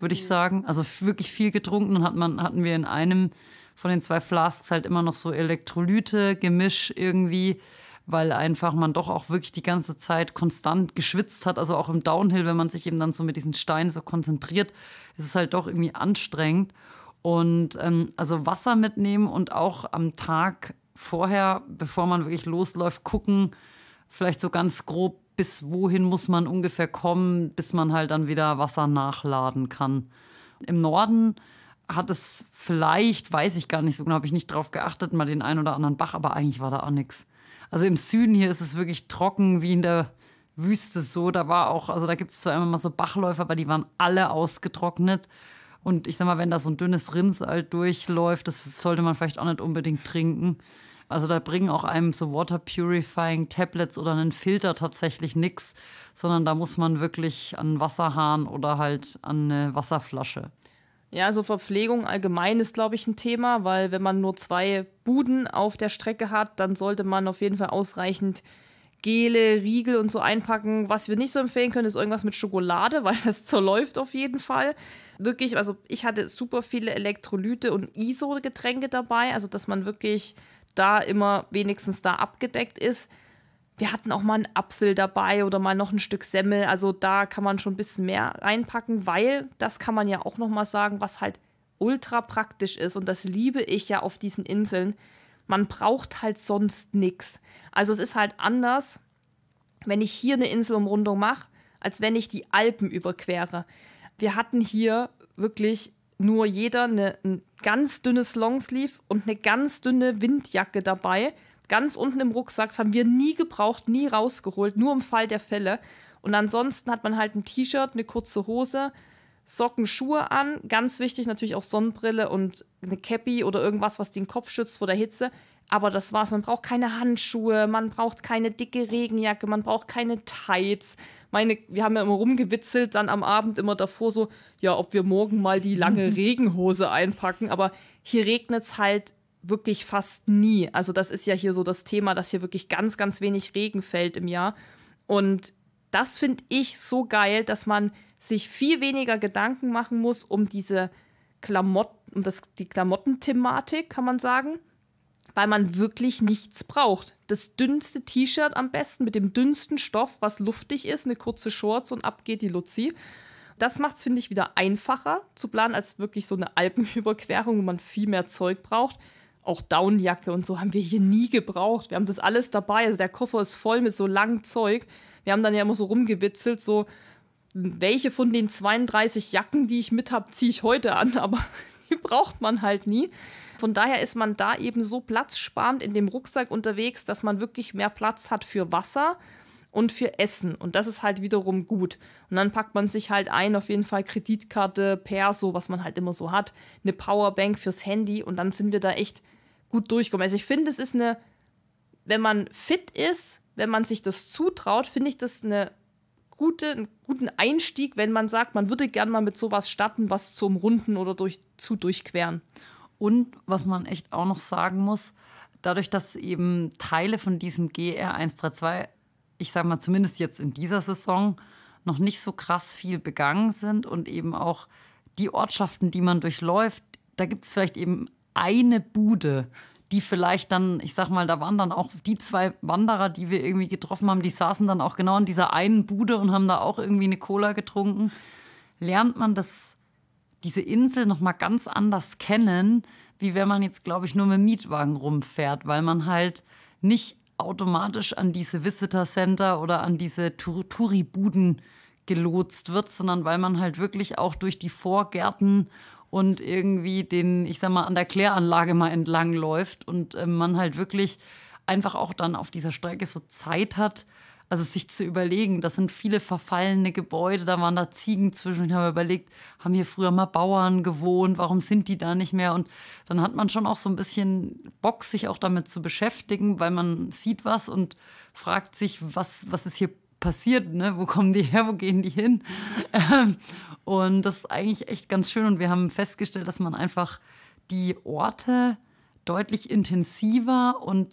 würde ich sagen. Also wirklich viel getrunken. Dann hat man, hatten wir in einem von den zwei Flasks halt immer noch so Elektrolyte, Gemisch irgendwie, weil einfach man doch auch wirklich die ganze Zeit konstant geschwitzt hat. Also auch im Downhill, wenn man sich eben dann so mit diesen Steinen so konzentriert, ist es halt doch irgendwie anstrengend. Und ähm, also Wasser mitnehmen und auch am Tag vorher, bevor man wirklich losläuft, gucken, vielleicht so ganz grob, bis wohin muss man ungefähr kommen, bis man halt dann wieder Wasser nachladen kann. Im Norden hat es vielleicht, weiß ich gar nicht so genau, habe ich nicht drauf geachtet, mal den einen oder anderen Bach, aber eigentlich war da auch nichts. Also im Süden hier ist es wirklich trocken wie in der Wüste so. Da war auch, also da gibt es zwar immer mal so Bachläufe, aber die waren alle ausgetrocknet. Und ich sag mal, wenn da so ein dünnes Rinnsal durchläuft, das sollte man vielleicht auch nicht unbedingt trinken. Also da bringen auch einem so Water Purifying Tablets oder einen Filter tatsächlich nichts, sondern da muss man wirklich an einen Wasserhahn oder halt an eine Wasserflasche. Ja, so Verpflegung allgemein ist, glaube ich, ein Thema, weil wenn man nur zwei Buden auf der Strecke hat, dann sollte man auf jeden Fall ausreichend Gele, Riegel und so einpacken. Was wir nicht so empfehlen können, ist irgendwas mit Schokolade, weil das zerläuft auf jeden Fall. Wirklich, also ich hatte super viele Elektrolyte und ISO-Getränke dabei, also dass man wirklich da immer wenigstens da abgedeckt ist wir hatten auch mal einen Apfel dabei oder mal noch ein Stück Semmel. Also da kann man schon ein bisschen mehr reinpacken, weil das kann man ja auch noch mal sagen, was halt ultra praktisch ist und das liebe ich ja auf diesen Inseln. Man braucht halt sonst nichts. Also es ist halt anders, wenn ich hier eine Inselumrundung mache, als wenn ich die Alpen überquere. Wir hatten hier wirklich nur jeder eine, ein ganz dünnes Longsleeve und eine ganz dünne Windjacke dabei Ganz unten im Rucksack haben wir nie gebraucht, nie rausgeholt, nur im Fall der Fälle. Und ansonsten hat man halt ein T-Shirt, eine kurze Hose, Socken, Schuhe an. Ganz wichtig natürlich auch Sonnenbrille und eine Cappy oder irgendwas, was den Kopf schützt vor der Hitze. Aber das war's. Man braucht keine Handschuhe, man braucht keine dicke Regenjacke, man braucht keine Tights. Meine, wir haben ja immer rumgewitzelt, dann am Abend immer davor so, ja, ob wir morgen mal die lange Regenhose einpacken. Aber hier regnet es halt wirklich fast nie. Also das ist ja hier so das Thema, dass hier wirklich ganz, ganz wenig Regen fällt im Jahr. Und das finde ich so geil, dass man sich viel weniger Gedanken machen muss um diese Klamotten, um das, die Klamottenthematik, kann man sagen, weil man wirklich nichts braucht. Das dünnste T-Shirt am besten mit dem dünnsten Stoff, was luftig ist, eine kurze Shorts und ab geht die Luzi. Das macht es, finde ich, wieder einfacher zu planen als wirklich so eine Alpenüberquerung, wo man viel mehr Zeug braucht auch Downjacke und so haben wir hier nie gebraucht. Wir haben das alles dabei. Also der Koffer ist voll mit so langem Zeug. Wir haben dann ja immer so rumgewitzelt, so welche von den 32 Jacken, die ich mit habe, ziehe ich heute an, aber die braucht man halt nie. Von daher ist man da eben so platzsparend in dem Rucksack unterwegs, dass man wirklich mehr Platz hat für Wasser und für Essen. Und das ist halt wiederum gut. Und dann packt man sich halt ein, auf jeden Fall Kreditkarte, Perso, was man halt immer so hat, eine Powerbank fürs Handy und dann sind wir da echt gut durchkommen. Also ich finde, es ist eine, wenn man fit ist, wenn man sich das zutraut, finde ich das eine gute, einen guten Einstieg, wenn man sagt, man würde gerne mal mit sowas starten, was zum Runden oder durch, zu durchqueren. Und was man echt auch noch sagen muss, dadurch, dass eben Teile von diesem GR 132, ich sage mal zumindest jetzt in dieser Saison, noch nicht so krass viel begangen sind und eben auch die Ortschaften, die man durchläuft, da gibt es vielleicht eben eine Bude, die vielleicht dann, ich sag mal, da waren dann auch die zwei Wanderer, die wir irgendwie getroffen haben, die saßen dann auch genau in dieser einen Bude und haben da auch irgendwie eine Cola getrunken. Lernt man das, diese Insel nochmal ganz anders kennen, wie wenn man jetzt, glaube ich, nur mit Mietwagen rumfährt, weil man halt nicht automatisch an diese Visitor Center oder an diese Touri-Buden gelotst wird, sondern weil man halt wirklich auch durch die Vorgärten und irgendwie den, ich sag mal, an der Kläranlage mal entlang läuft und äh, man halt wirklich einfach auch dann auf dieser Strecke so Zeit hat, also sich zu überlegen, das sind viele verfallene Gebäude, da waren da Ziegen zwischen. Ich habe überlegt, haben hier früher mal Bauern gewohnt, warum sind die da nicht mehr? Und dann hat man schon auch so ein bisschen Bock, sich auch damit zu beschäftigen, weil man sieht was und fragt sich, was, was ist hier passiert, ne? wo kommen die her, wo gehen die hin? Ähm, und das ist eigentlich echt ganz schön. Und wir haben festgestellt, dass man einfach die Orte deutlich intensiver und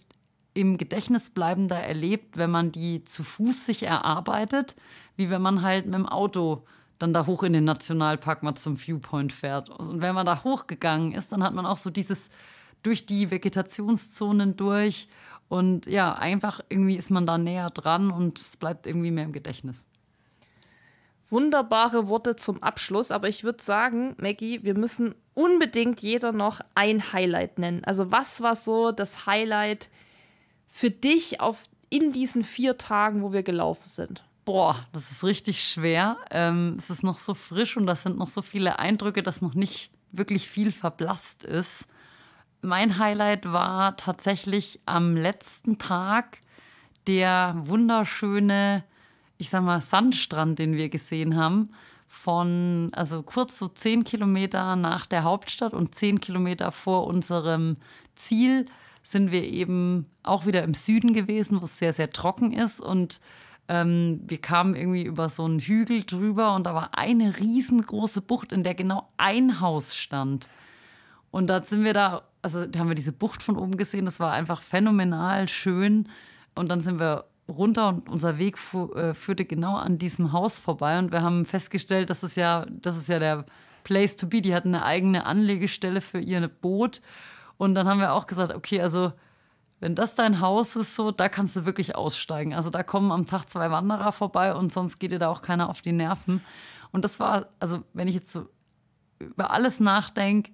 im Gedächtnis bleibender erlebt, wenn man die zu Fuß sich erarbeitet, wie wenn man halt mit dem Auto dann da hoch in den Nationalpark mal zum Viewpoint fährt. Und wenn man da hochgegangen ist, dann hat man auch so dieses durch die Vegetationszonen durch und ja, einfach irgendwie ist man da näher dran und es bleibt irgendwie mehr im Gedächtnis. Wunderbare Worte zum Abschluss, aber ich würde sagen, Maggie, wir müssen unbedingt jeder noch ein Highlight nennen. Also was war so das Highlight für dich auf, in diesen vier Tagen, wo wir gelaufen sind? Boah, das ist richtig schwer. Ähm, es ist noch so frisch und das sind noch so viele Eindrücke, dass noch nicht wirklich viel verblasst ist. Mein Highlight war tatsächlich am letzten Tag der wunderschöne, ich sag mal, Sandstrand, den wir gesehen haben. Von, also kurz so zehn Kilometer nach der Hauptstadt und zehn Kilometer vor unserem Ziel sind wir eben auch wieder im Süden gewesen, wo es sehr, sehr trocken ist. Und ähm, wir kamen irgendwie über so einen Hügel drüber und da war eine riesengroße Bucht, in der genau ein Haus stand. Und da sind wir da, also da haben wir diese Bucht von oben gesehen, das war einfach phänomenal schön. Und dann sind wir runter und unser Weg fu äh, führte genau an diesem Haus vorbei. Und wir haben festgestellt, das ist ja, das ist ja der Place to be. Die hatten eine eigene Anlegestelle für ihr Boot. Und dann haben wir auch gesagt, okay, also wenn das dein Haus ist, so, da kannst du wirklich aussteigen. Also da kommen am Tag zwei Wanderer vorbei und sonst geht dir da auch keiner auf die Nerven. Und das war, also wenn ich jetzt so über alles nachdenke,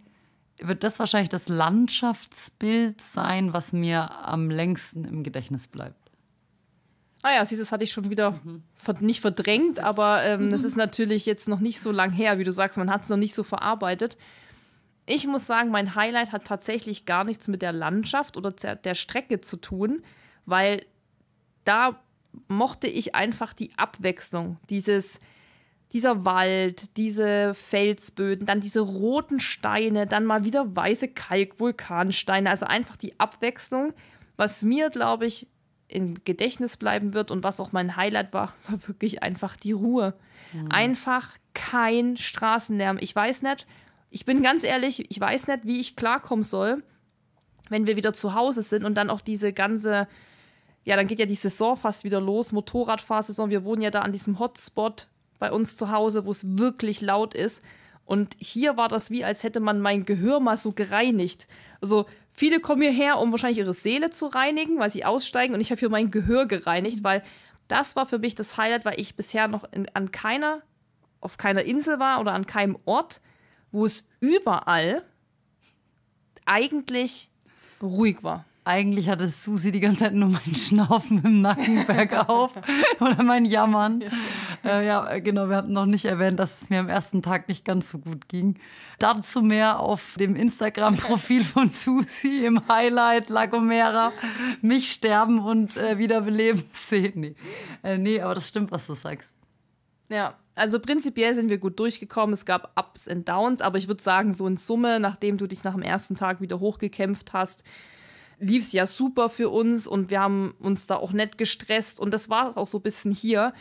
wird das wahrscheinlich das Landschaftsbild sein, was mir am längsten im Gedächtnis bleibt. Ah ja, siehst das hatte ich schon wieder mhm. nicht verdrängt, aber ähm, das ist natürlich jetzt noch nicht so lang her, wie du sagst, man hat es noch nicht so verarbeitet ich muss sagen, mein Highlight hat tatsächlich gar nichts mit der Landschaft oder der Strecke zu tun, weil da mochte ich einfach die Abwechslung, dieses dieser Wald, diese Felsböden, dann diese roten Steine, dann mal wieder weiße Kalk-Vulkansteine, also einfach die Abwechslung, was mir, glaube ich, im Gedächtnis bleiben wird und was auch mein Highlight war, war wirklich einfach die Ruhe. Mhm. Einfach kein Straßenlärm. Ich weiß nicht, ich bin ganz ehrlich, ich weiß nicht, wie ich klarkommen soll, wenn wir wieder zu Hause sind und dann auch diese ganze, ja, dann geht ja die Saison fast wieder los, Motorradfahrsaison. Wir wohnen ja da an diesem Hotspot bei uns zu Hause, wo es wirklich laut ist. Und hier war das wie, als hätte man mein Gehör mal so gereinigt. Also viele kommen hierher, um wahrscheinlich ihre Seele zu reinigen, weil sie aussteigen. Und ich habe hier mein Gehör gereinigt, weil das war für mich das Highlight, weil ich bisher noch in, an keiner, auf keiner Insel war oder an keinem Ort, wo es überall eigentlich ruhig war. Eigentlich hatte Susi die ganze Zeit nur mein Schnaufen im Nacken bergauf oder mein Jammern. Ja. Äh, ja, genau, wir hatten noch nicht erwähnt, dass es mir am ersten Tag nicht ganz so gut ging. Dazu mehr auf dem Instagram-Profil von Susi im Highlight La Gomera. Mich sterben und äh, wiederbeleben sehen. Nee. Äh, nee, aber das stimmt, was du sagst. Ja, also prinzipiell sind wir gut durchgekommen. Es gab Ups und Downs, aber ich würde sagen, so in Summe, nachdem du dich nach dem ersten Tag wieder hochgekämpft hast, lief es ja super für uns und wir haben uns da auch nett gestresst. Und das war auch so ein bisschen hier.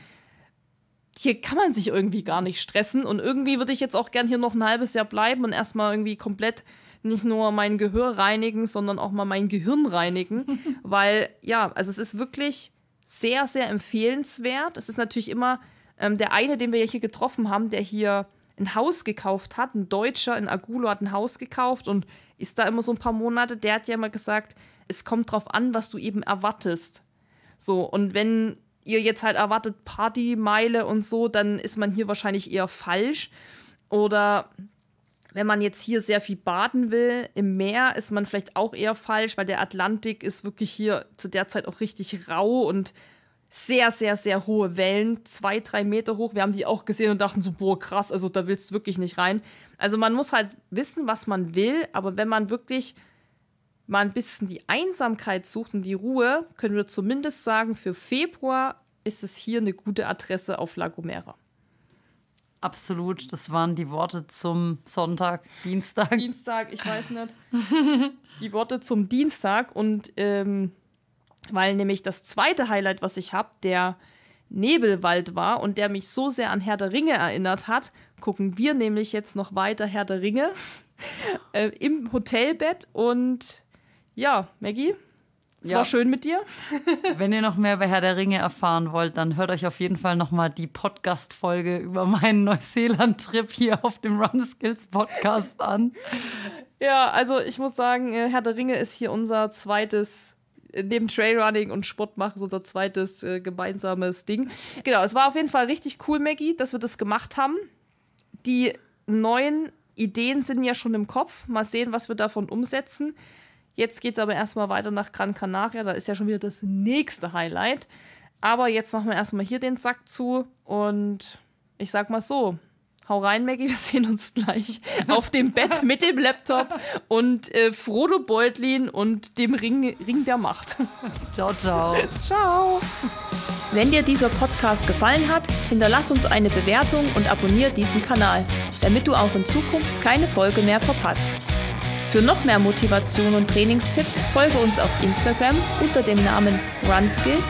Hier kann man sich irgendwie gar nicht stressen. Und irgendwie würde ich jetzt auch gern hier noch ein halbes Jahr bleiben und erstmal irgendwie komplett nicht nur mein Gehör reinigen, sondern auch mal mein Gehirn reinigen. Weil, ja, also es ist wirklich sehr, sehr empfehlenswert. Es ist natürlich immer ähm, der eine, den wir hier getroffen haben, der hier ein Haus gekauft hat, ein Deutscher in Agulo hat ein Haus gekauft und ist da immer so ein paar Monate, der hat ja immer gesagt, es kommt drauf an, was du eben erwartest. So, und wenn ihr jetzt halt erwartet Partymeile und so, dann ist man hier wahrscheinlich eher falsch. Oder wenn man jetzt hier sehr viel baden will im Meer, ist man vielleicht auch eher falsch, weil der Atlantik ist wirklich hier zu der Zeit auch richtig rau und sehr, sehr, sehr hohe Wellen, zwei, drei Meter hoch. Wir haben die auch gesehen und dachten so, boah, krass, also da willst du wirklich nicht rein. Also man muss halt wissen, was man will, aber wenn man wirklich mal ein bisschen die Einsamkeit sucht und die Ruhe, können wir zumindest sagen, für Februar ist es hier eine gute Adresse auf La Gomera. Absolut, das waren die Worte zum Sonntag, Dienstag. Dienstag, ich weiß nicht. Die Worte zum Dienstag und ähm, weil nämlich das zweite Highlight, was ich habe, der Nebelwald war und der mich so sehr an Herr der Ringe erinnert hat, gucken wir nämlich jetzt noch weiter Herr der Ringe äh, im Hotelbett und ja, Maggie, es ja. war schön mit dir. Wenn ihr noch mehr über Herr der Ringe erfahren wollt, dann hört euch auf jeden Fall noch mal die Podcast-Folge über meinen Neuseeland-Trip hier auf dem Run Skills Podcast an. Ja, also ich muss sagen, äh, Herr der Ringe ist hier unser zweites neben Trailrunning und Sport machen, unser zweites äh, gemeinsames Ding. Genau, es war auf jeden Fall richtig cool, Maggie, dass wir das gemacht haben. Die neuen Ideen sind ja schon im Kopf. Mal sehen, was wir davon umsetzen. Jetzt geht es aber erstmal weiter nach Gran Canaria. Da ist ja schon wieder das nächste Highlight. Aber jetzt machen wir erstmal hier den Sack zu. Und ich sag mal so: Hau rein, Maggie. Wir sehen uns gleich auf dem Bett mit dem Laptop und äh, Frodo Beutlin und dem Ring, Ring der Macht. Ciao, ciao. Ciao. Wenn dir dieser Podcast gefallen hat, hinterlass uns eine Bewertung und abonniere diesen Kanal, damit du auch in Zukunft keine Folge mehr verpasst. Für noch mehr Motivation und Trainingstipps folge uns auf Instagram unter dem Namen RunSkills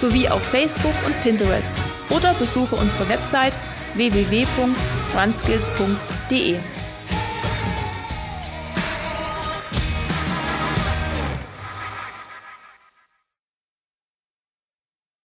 sowie auf Facebook und Pinterest oder besuche unsere Website www.runskills.de.